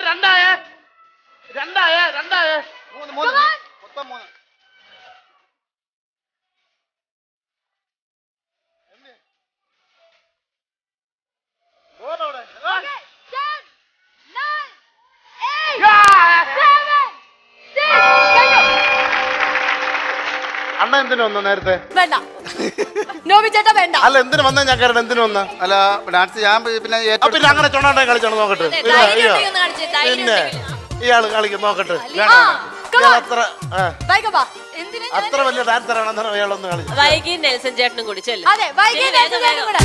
രണ്ടായ രണ്ടായ രണ്ടായ മൂന്ന് മൂന്ന് മൊത്തം മൂന്ന് അണ്ണ എന്തിനു വന്നു നേരത്തെ? വേണ്ട. നോബി ചേട്ടാ വേണ്ട. അല്ല എന്തിനു വന്ന? ഞാൻ കാരണം എന്തിനു വന്ന? അല്ല ഡാൻസ് ഞാൻ പിന്നെ പിന്നെ അങ്ങനെ ചൊണ്ടാണ്ടെ കളിച്ചോണ്ട് നോക്കട്ടെ. പിന്നെ ഇയാൾ കളിക്കും നോക്കട്ടെ. അത്ര. അത്ര വലിയ ഡാൻസർ ആണെന്നാണ് ഇയാളൊന്ന് കളിച്ചു. വൈകി നെൽസൺ ചേട്ടനും കൂടി ചെല്ലും. അതെ വൈകി നെൽസൺ ചേട്ടനും കൂടെ.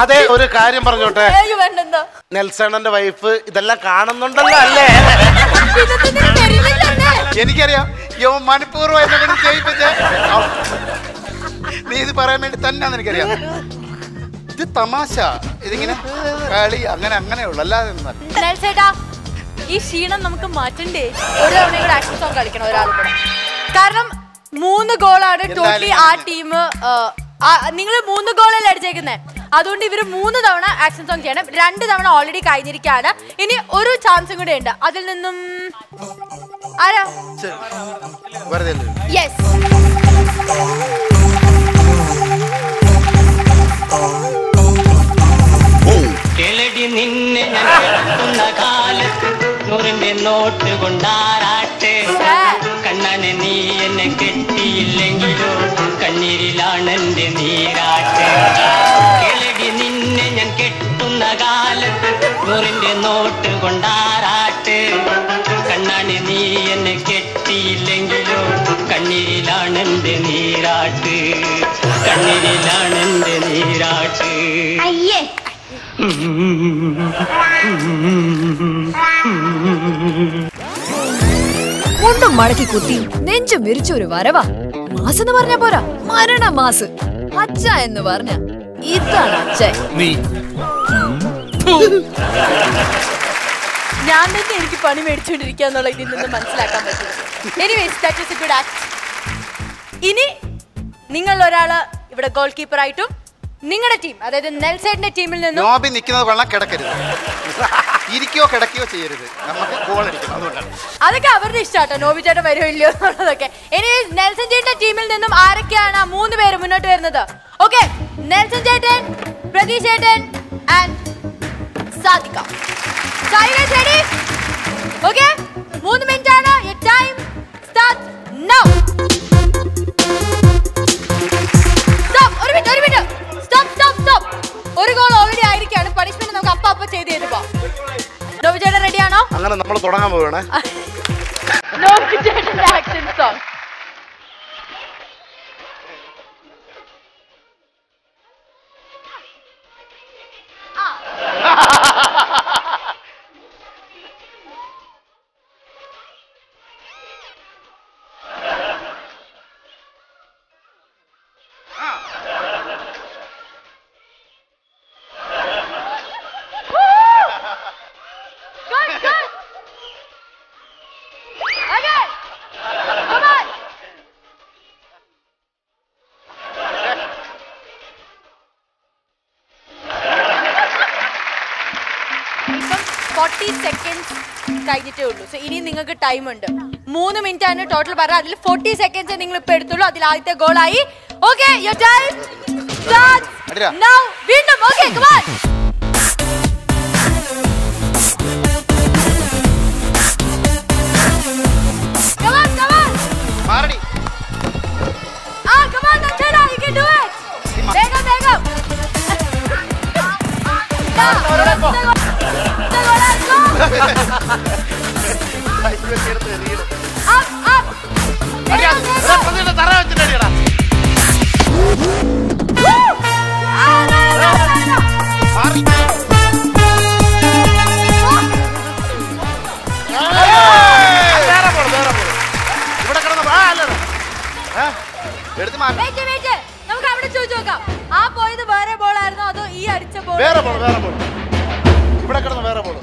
അതെ ഒരു കാര്യം പറഞ്ഞോട്ടെ. നെൽസണന്റെ വൈഫ് ഇതെല്ലാം കാണുന്നുണ്ടല്ലോ അല്ലേ? എനിക്കറിയാം. യോ മനഃപൂർവം ചെയ്യിപ്പിച്ചേ. നീ ഇത് പറയാൻ വേണ്ടി തന്നെയാന്ന് എനിക്കറിയാം. ഇത് തമാശ. ഇതിങ്ങനെ കളി അങ്ങനെ അങ്ങനെയുള്ളു അല്ലാതെ നെൽസേട്ടാ ഈ ക്ഷീണം നമുക്ക് മാറ്റണ്ടേ? ഒരു തവണ കൂടെ ആക്ഷൻ സോങ് കളിക്കണം ഒരാൾ കൂടെ. കാരണം മൂന്ന് ഗോളാണ് ടോട്ടലി ആ ടീം നിങ്ങൾ മൂന്ന് ഗോളല്ലേ അടിച്ചേക്കുന്നത് അതുകൊണ്ട് ഇവർ മൂന്ന് തവണ ആക്ഷൻ സോങ് ചെയ്യണം. രണ്ട് തവണ ഓൾറെഡി കഴിഞ്ഞിരിക്കുകയാണ്. ഇനി ഒരു ചാൻസും കൂടെ ഉണ്ട് അതിൽ നിന്നും ആരാ? യെസ് നിന്നെ കാലത്ത് നൂറിന്റെ നോട്ട് കൊണ്ടാറാട്ടെ. കണ്ണനെ നീ എന്നെ കെട്ടിയില്ലെങ്കിലോ? കണ്ണീരിലാണെന്റെ നീരാട്ടെ. കെട്ടുന്ന കാലത്ത് നൂറിന്റെ നോട്ട് കൊണ്ടാറാട്ട്. കണ്ണാണ് നീ എന്നെ കെട്ടിയില്ലെങ്കിലോ? കണ്ണീരിലാണ് എന്റെ നീരാട്ട്. കണ്ണീരിലാണ് എന്റെ നീരാട്ട്. അയ്യേ. മുണ്ടും മടക്കി കുത്തി നെഞ്ചും വിരിച്ച ഒരു വരവാ. മാസ് എന്ന് പറഞ്ഞ പോരാ. മരണ മാസ് അച്ഛ എന്ന് പറഞ്ഞ. ഇതാണ് അച്ഛൻ നീ ഞാൻ തന്നെ എനിക്ക് പണി മേടിച്ചുകൊണ്ടിരിക്കാന്നുള്ള ഇതിൽ നിന്ന് മനസ്സിലാക്കാൻ പറ്റും. Anyways that is a good act ഇനി നിങ്ങൾ ഒരാൾ ഇവിടെ ഗോൾ കീപ്പർ ആയിട്ടും നിങ്ങളുടെ ടീം അതായത് നെൽസൈഡിന്റെ ടീമിൽ നിന്നും നോബി നിൽക്കുന്നത് വെള്ളം കിടക്കരുത്. ഇരിക്കോ കിടക്കുകയോ ചെയ്യരുത്. നമുക്ക് ഗോൾ അടിക്കണം അതുകൊണ്ടാണ്. അതൊക്കെ അവരുടെ ഇഷ്ടാട്ടോ നോബി ചേട്ടൻ വരുമോ ഇല്ലയോ എന്നുള്ളതൊക്കെ. ഇനി നെൽസൺ ചേട്ടന്റെ ടീമിൽ നിന്നും ആരൊക്കെയാണ് ആ മൂന്ന് പേര് മുന്നോട്ട് വരുന്നത്? ഓക്കെ നെൽസൺ ചേട്ടൻ പ്രതീഷ് ചേട്ടൻ ആൻഡ് റെഡി ഓക്കെ മൂന്ന് മിനിറ്റ് ആണ്. ടൈം സ്റ്റാർട്ട് നൗ സ്റ്റോപ്പ് ഒരു മിനിറ്റ് ഒരു മിനിറ്റ് സ്റ്റോപ്പ് സ്റ്റോപ്പ് സ്റ്റോപ്പ് ഒരു ഗോൾ ഓൾറെഡി ആയിരിക്കാണ് പണിഷ്മെന്റ് നമുക്ക് അപ്പ അപ്പ ചെയ്ത് തരുമ്പോ നോബി ചേട്ടൻ റെഡിയാണോ അങ്ങനെ നമ്മൾ തുടങ്ങാൻ പോവുകയാണ്. നോബി ചേട്ടന്റെ ആക്ഷൻ സോങ് കഴിഞ്ഞിട്ടേ ഉള്ളൂ. സോ ഇനി നിങ്ങൾക്ക് ടൈം ഉണ്ട്. മൂന്ന് മിനിറ്റ് ആണ് ടോട്ടൽ പറഞ്ഞത്. അതിൽ ഫോർട്ടി സെക്കൻഡ്സ് നിങ്ങൾ ഇപ്പൊ എടുത്തുള്ളൂ. അതിൽ ആദ്യത്തെ ഗോളായി ഓക്കെ ha നൗ വീണ്ടും. Okay come on come on come on മാറടി. ആ പോയത് വേറെ ബോൾ ആയിരുന്നോ അതോ ഈ അടിച്ച ബോൾ വേറെ ബോൾ വേറെ ബോൾ ഇവിടെ കിടന്ന് വേറെ ചേട്ടാ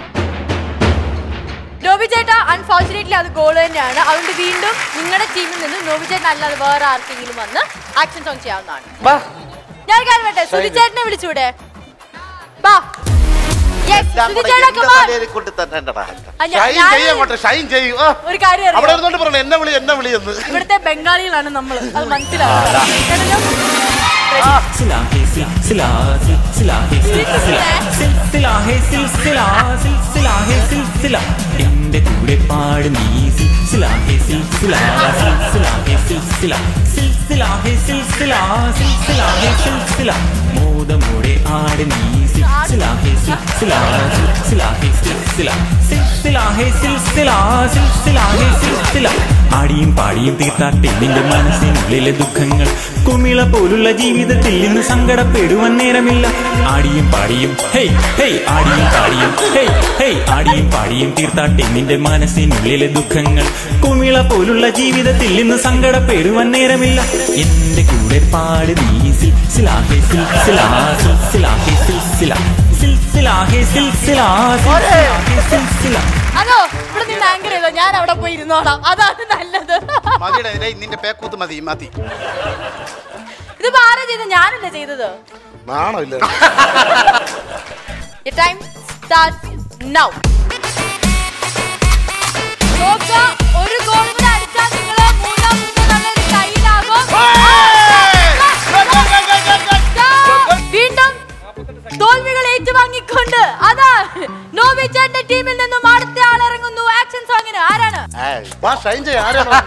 അൺഫോർച്ചുനേറ്റ്ലി അത് ഗോൾ തന്നെയാണ്. അതുകൊണ്ട് വീണ്ടും നിങ്ങളുടെ ടീമിൽ നിന്ന് നോവിചേട്ടൻ അല്ലാതെ വേറെ ആർക്കെങ്കിലും വന്ന് ആക്ഷൻ സോങ് ചെയ്യാവുന്നതാണ്. ഞാൻ കാര്യം പറ്റേ സുധി ചേട്ടനെ വിളിച്ചൂടെ? ബാ. ഇവിടുത്തെ ബംഗാളികളാണ് നമ്മൾ അത് മനസ്സിലാവും കേട്ടല്ലോ? സിലാഹേ സിൽ സിലാഹേ സിലാഹേ സിൽ സില സിൽ സിലാഹേ സിൽ സിലാ സിൽ സിലാഹേ സിൽ സില എന്റെ കൂടെ പാട് നീ സിൽ സിലാഹേ സിൽ സിലാ സിൽ സിലാഹേ സിൽ സില സിൽ സിലാഹേ സിൽ സിലാ സിൽ സിലാഹേ സിൽ സില മോദമോടെ ആട് നീ സിൽ സിലാഹേ സിൽ സിലാ സിൽ സിലാഹേ സിൽ ആടിയും പാടിയും തീർത്താട്ടെ നിന്റെ മനസ്സിനുള്ളിലെ ദുഃഖങ്ങൾ. കുമിള പോലുള്ള ജീവിതത്തിൽ ഇന്ന് സങ്കടപ്പെടുവാൻ നേരമില്ല. ആടിയും പാടിയും ഹേയ് ഹേയ് ആടിയും പാടിയും ഹേയ് ഹേയ് ആടിയും പാടിയും തീർത്താട്ടെ നിന്റെ മനസ്സിനുള്ളിലെ ദുഃഖങ്ങൾ. കുമിള പോലുള്ള ജീവിതത്തിൽ ഇന്ന് സങ്കടപ്പെടുവാൻ നേരമില്ല. എന്റെ കൂടെ പാട് നീ സിൽ സിലാഹേ സിൽ സിലാ സിൽ സിലാഹേ സിൽ സില സിൽ ആങ്കർ ചെയ്തോ ഞാൻ അവിടെ പോയി ഇരുന്നോളാം. അതാണ് നല്ലത്. മതിയുടെ ഇതേ നിന്റെ പേക്കൂത്ത് മതി മതി. ഇതിപ്പോ ആരാ ചെയ്തത്? ഞാനല്ലേ ചെയ്തത്. നാണോ ഇല്ല? ടൈം സ്റ്റാർട്ട് നൗ വാ ഷൈൻ ചെയ്യ ആരാണ്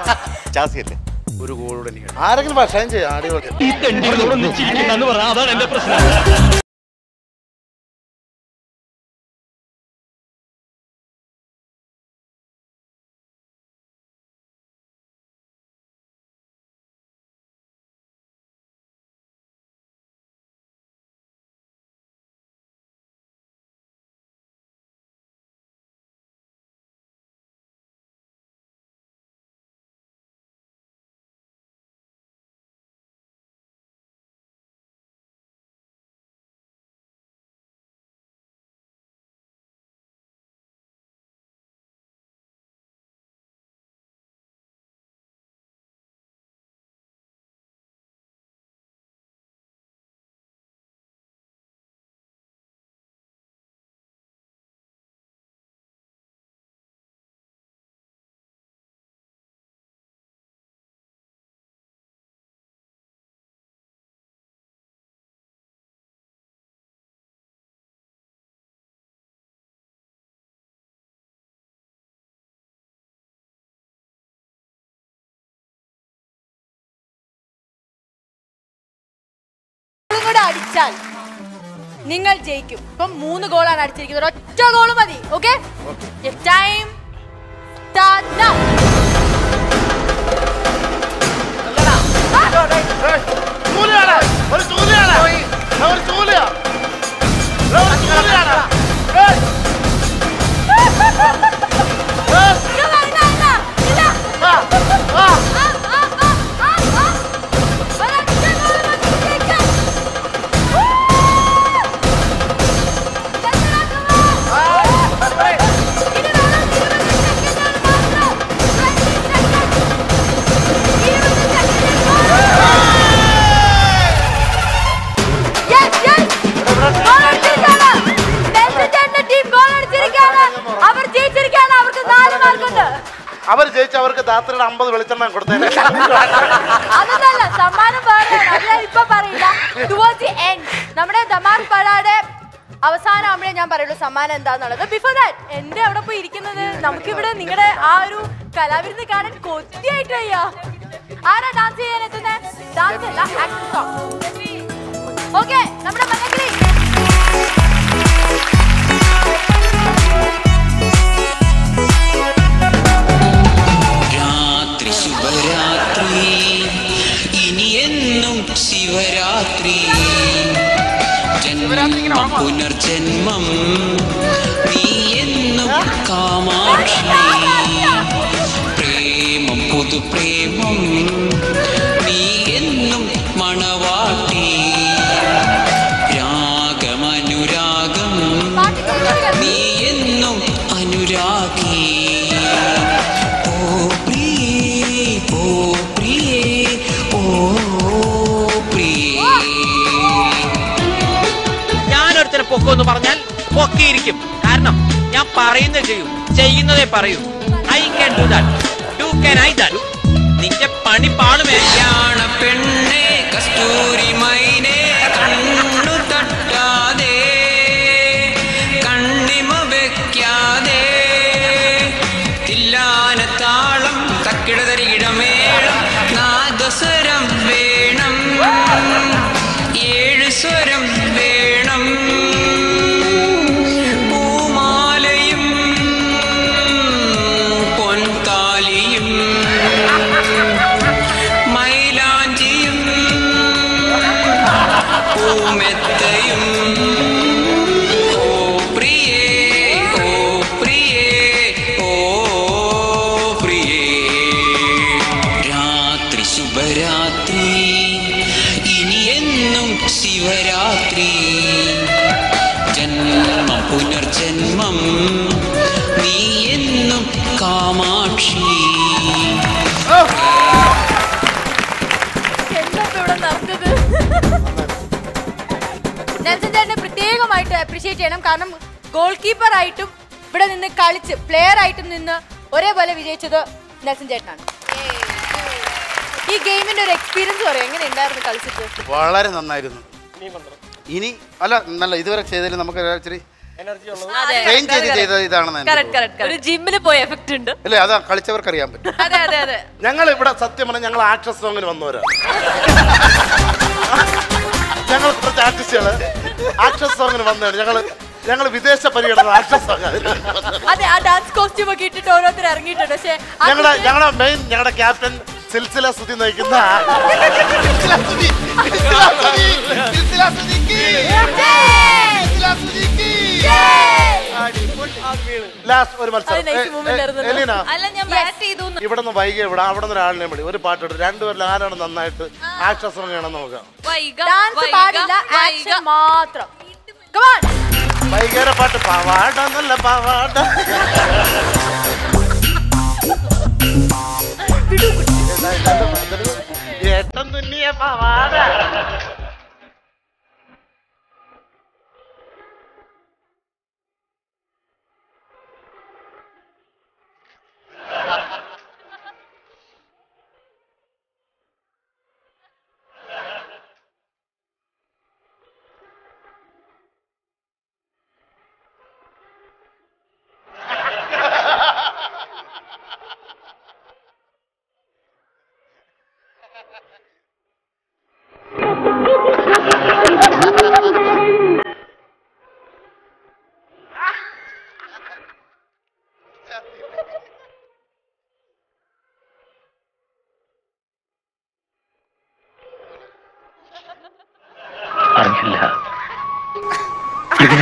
ചാസിയല്ലേ ഒരു ഗോളൂടെ ആരെങ്കിലും വാ ഷൈൻ ചെയ്യ അടിപൊളി കൂടെ അടിച്ചാൽ നിങ്ങൾ ജയിക്കും. ഇപ്പം മൂന്ന് ഗോളാണ് അടിച്ചിരിക്കുന്നത്. ഒറ്റ ഗോൾ മതി ഓക്കെ ടൈം ചൂലയാണ്. ഒരു ചൂലയാണ്. ഒരു ചൂലയാ ഒരു ചൂലയാണ്. അവർ ജയിച്ച അവർക്ക് ദാത്രിയുടെ അമ്പത് വെളിച്ചെണ്ണ കൊടുത്തേനെ. ഞാൻ പറയില്ല. നമ്മുടെ ദമാർ അവസാനം ആവുമ്പോഴേ ഞാൻ പറയുള്ളൂ സമ്മാനം എന്താന്നുള്ളത്. ബിഫോർ ദാറ്റ് എന്റെ അവിടെ പോയി ഇരിക്കുന്നത് നമുക്കിവിടെ നിങ്ങളുടെ ആ ഒരു കലാവിരുന്ന് കാണാൻ കൊത്തിയായിട്ട് അയ്യാ ആരാ ഡാൻസ് ചെയ്യാൻ എത്തുന്നത് ഡാൻസ് അല്ല ഓക്കെ നമ്മുടെ മലയാളി പുനർജന്മം. പറഞ്ഞാൽ പൊക്കിയിരിക്കും. കാരണം ഞാൻ പറയുന്നത് ചെയ്യും. ചെയ്യുന്നതേ പറയൂ. I can do that do can I that നിന്റെ പണി പാടുമേ പെണ്ണേ ചെയ്യണം. കാരണം ഗോൾ കീപ്പർ ആയിട്ടും ഇവിടെ നിന്ന് കളിച്ച് പ്ലെയർ ആയിട്ടും നിന്ന് ഒരേപോലെ വിജയിച്ചത് നെൽസൺ ചേട്ടനാണ്. ഈ ഗെയിമിന്റെ ഒരു എക്സ്പീരിയൻസ് പറയാം. എങ്ങനെ ഉണ്ടായിരുന്നു കളിച്ചിട്ട്? വളരെ നന്നായിരുന്നു. ഇനി അല്ല നല്ല ഇതുവരെ ചെയ്തതിൽ നമുക്ക് ഇച്ചിരി ട്രെയിൻ ചെയ്ത് ഇതാണെന്ന്. ഒരു ജിമ്മിൽ പോയ എഫക്റ്റ് ഉണ്ട്. അല്ലേ അതാ കളിച്ചവർക്ക് അറിയാൻ പറ്റും. അതെ അതെ അതെ. ഞങ്ങൾ ഇവിടെ സത്യം പറഞ്ഞാൽ ഞങ്ങൾ ആക്ട്രസ് സോങ്ങിന് വന്നവരാ. ഞങ്ങൾ കുറച്ച് ആർട്ടിസ്റ്റുകൾ ആക്ട്രസ് സോങ്ങിന് വന്നതാണ്. ഞങ്ങൾ ഞങ്ങൾ വിദേശ പര്യടനം ആക്ഷൻ സോങ് അതെ ആ ഡാൻസ് കോസ്റ്റ്യൂം ഒക്കെ ഇട്ടിട്ട് ഓരോരുത്തർ ഇറങ്ങിയിട്ടുണ്ട്. പക്ഷേ ഞങ്ങളുടെ ഞങ്ങളുടെ മെയിൻ ഞങ്ങളുടെ ക്യാപ്റ്റൻ സിൽസില സുതി നയിക്കുന്ന ലാസ്റ്റ് ഒരു മത്സരം അത് ഞാൻ ബാറ്റ് ചെയ്തു ഇവിടെ നിന്ന് വൈകി ഇവിടെ അവിടെ നിന്ന് ഒരാളിനെ വിളി. ഒരു പാട്ട് എടുത്ത് രണ്ടുപേരിൽ ആരാണ് നന്നായിട്ട് ആക്ഷൻ ചെയ്യണം നോക്കാം. വൈകേര പാട്ട് പാവാട നല്ല പാവാട. ഏട്ടൻ തുന്നിയ പാവാട.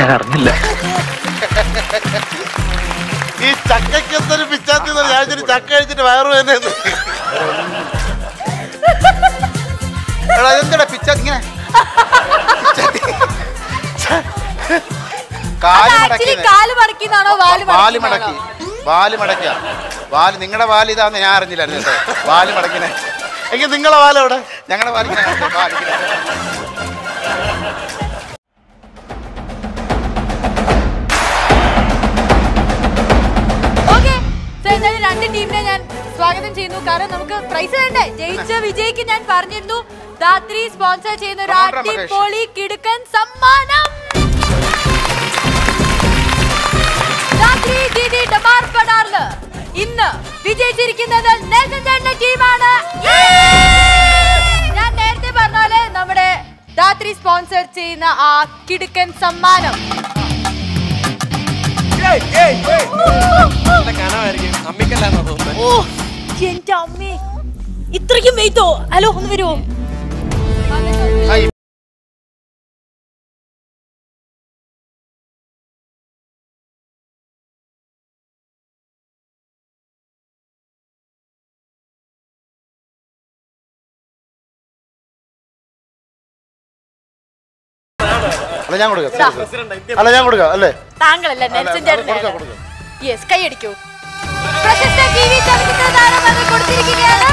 ഞാൻ അറിഞ്ഞില്ല. ഈ ചക്കയ്ക്ക് എന്തൊരു പിച്ചാത്തി ഞാൻ ചക്ക കഴിച്ചിട്ട് വയറു തന്നെ എടാ ഇതെന്താടാ പിച്ച ഇങ്ങനെ? കാൽ മടക്കി കാൽ മടക്കിന്നാണോ വാൽ വാൽ മടക്കി വാൽ വാൽ നിങ്ങളുടെ വാൽ ഇതാന്ന് ഞാൻ അറിഞ്ഞില്ല കേട്ടോ. വാൽ മടക്കിനെ. എങ്കിൽ നിങ്ങളെ വാല എവിടെ? ഞങ്ങളുടെ വാലിങ്ങനെ ടീമിനെ ഞാൻ സ്വാഗതം ചെയ്യുന്നു. കാരണം നമുക്ക് പ്രൈസ് വേണ്ടേ? ജയിച്ച വിജയ്ക്ക് ഞാൻ പറഞ്ഞിരുന്നു. ധാത്രി സ്പോൺസർ ചെയ്യുന്ന ഒരു അടിപൊളി കിടുക്കൻ സമ്മാനം. ധാത്രി ദീദി ഡമാർ ഇന്ന് വിജയിച്ചിരിക്കുന്നത് ടീമാണ്. ഞാൻ നേരത്തെ പറഞ്ഞ പോലെ നമ്മുടെ ധാത്രി സ്പോൺസർ ചെയ്യുന്ന ആ കിടുക്കൻ സമ്മാനം. ഇത്രയ്ക്കും വെയിറ്റോ? ഹലോ ഒന്ന് വരുമോ അല്ല ഞാൻ കൊടുക്കാം. അല്ല ഞാൻ കൊടുക്കാം അല്ലേ? താങ്കളല്ല നെൽസൺ ചേട്ടൻ. യെസ് കൈയടിക്കൂ പ്രശസ്ത ടി വി ചലച്ചിത്ര താരം അത് കൊടുത്തിരിക്കുകയാണ്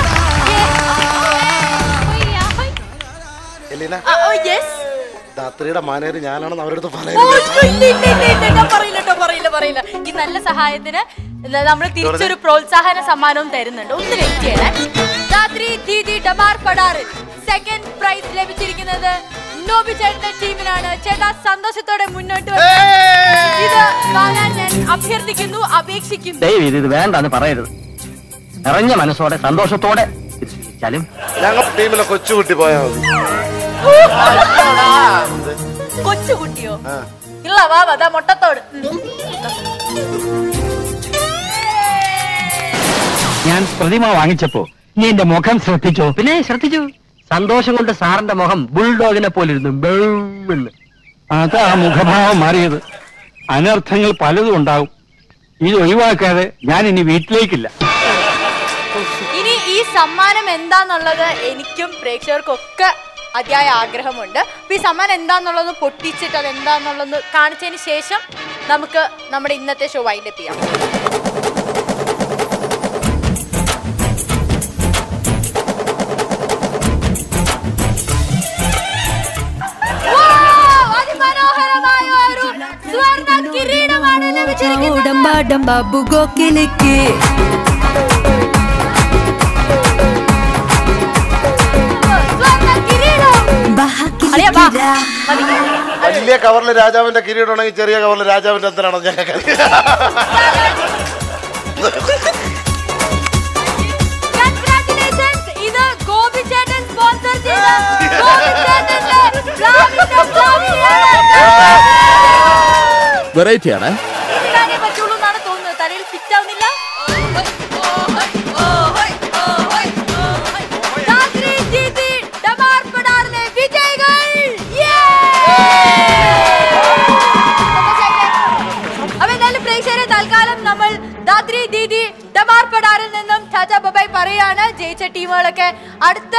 എലീന. യെസ് രാത്രിയുടെ മാനേജർ ഞാനാണെന്ന് അവരടുത്ത് പറയുന്നത് പറയില്ല പറയില്ല പറയില്ല. ഈ നല്ല സഹായത്തിന് നമ്മൾ തിരിച്ചൊരു പ്രോത്സാഹന സമ്മാനവും തരുന്നുണ്ട്. ഒന്ന് വെയിറ്റ് ചെയ്യണേ. രാത്രി ദീദി ഡമാർ പടാറിൽ സെക്കൻഡ് പ്രൈസ് ലഭിച്ചിരിക്കുന്നത് നോബി ചേട്ടന്റെ ടീമിനാണ് ചേട്ടാ സന്തോഷത്തോടെ മുന്നോട്ട് വരണം. ഇത് വാങ്ങാൻ ഞാൻ അഭ്യർത്ഥിക്കുന്നു അപേക്ഷിക്കുന്നു. ദയവ് ഇത് ഇത് വേണ്ടാന്ന് പറയരുത്. നിറഞ്ഞ മനസ്സോടെ സന്തോഷത്തോടെ ഞങ്ങൾ ടീമിലെ കൊച്ചുകുട്ടി പോയാ മതി. കൊച്ചുകുട്ടിയോ? ഇല്ല വാ വാ, ദാ മുട്ടത്തോട്. ഞാൻ പ്രതിമ വാങ്ങിച്ചപ്പോ നീ എന്റെ മുഖം ശ്രദ്ധിച്ചോ? പിന്നെ ശ്രദ്ധിച്ചു. സന്തോഷം കൊണ്ട് സാറിന്റെ മുഖം ബുൾഡോഗിനെ പോലിരുന്നു ബെന്ന് അതാ മുഖഭാവം മാറിയത്. അനർത്ഥങ്ങൾ പലതും ഉണ്ടാവും ഇത് ഒഴിവാക്കാതെ ഞാൻ ഇനി വീട്ടിലേക്കില്ല. ഇനി ഈ സമ്മാനം എന്താന്നുള്ളത് എനിക്കും പ്രേക്ഷകർക്കൊക്കെ അതിയായ ആഗ്രഹമുണ്ട്. അപ്പൊ ഈ സമ്മാനം എന്താന്നുള്ളത് പൊട്ടിച്ചിട്ട് അത് എന്താന്നുള്ളത് കാണിച്ചതിന് ശേഷം നമുക്ക് നമ്മുടെ ഇന്നത്തെ ഷോ വൈൻഡപ്പ് ചെയ്യാം. കിരീടമാണ് ലഭിച്ചിരിക്കുന്നത്. സ്വർണ കിരീടം. അളിയാ, വലിയ കവറിൽ രാജാവിന്റെ കിരീടം ഉണ്ടെങ്കിൽ ചെറിയ കവറിൽ രാജാവിന്റെ ഞങ്ങൾക്ക് Congratulations. ഇത് ഗോപി ചേട്ടൻ വെറൈറ്റി ആണ്. ദീദി നിന്നും പറയാണ് ജയിച്ച ടീമുകളൊക്കെ അടുത്ത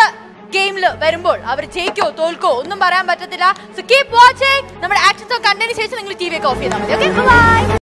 ഗെയിമിൽ വരുമ്പോൾ അവർ ജയിക്കോ തോൽക്കോ ഒന്നും പറയാൻ പറ്റത്തില്ല. സോ കീപ് വാച്ചിങ് നമ്മുടെ ആക്ഷൻസ് കണ്ടതിന് ശേഷം നിങ്ങൾ ടി വി ഒക്കെ ഓഫ് ചെയ്താൽ മതി. Okay bye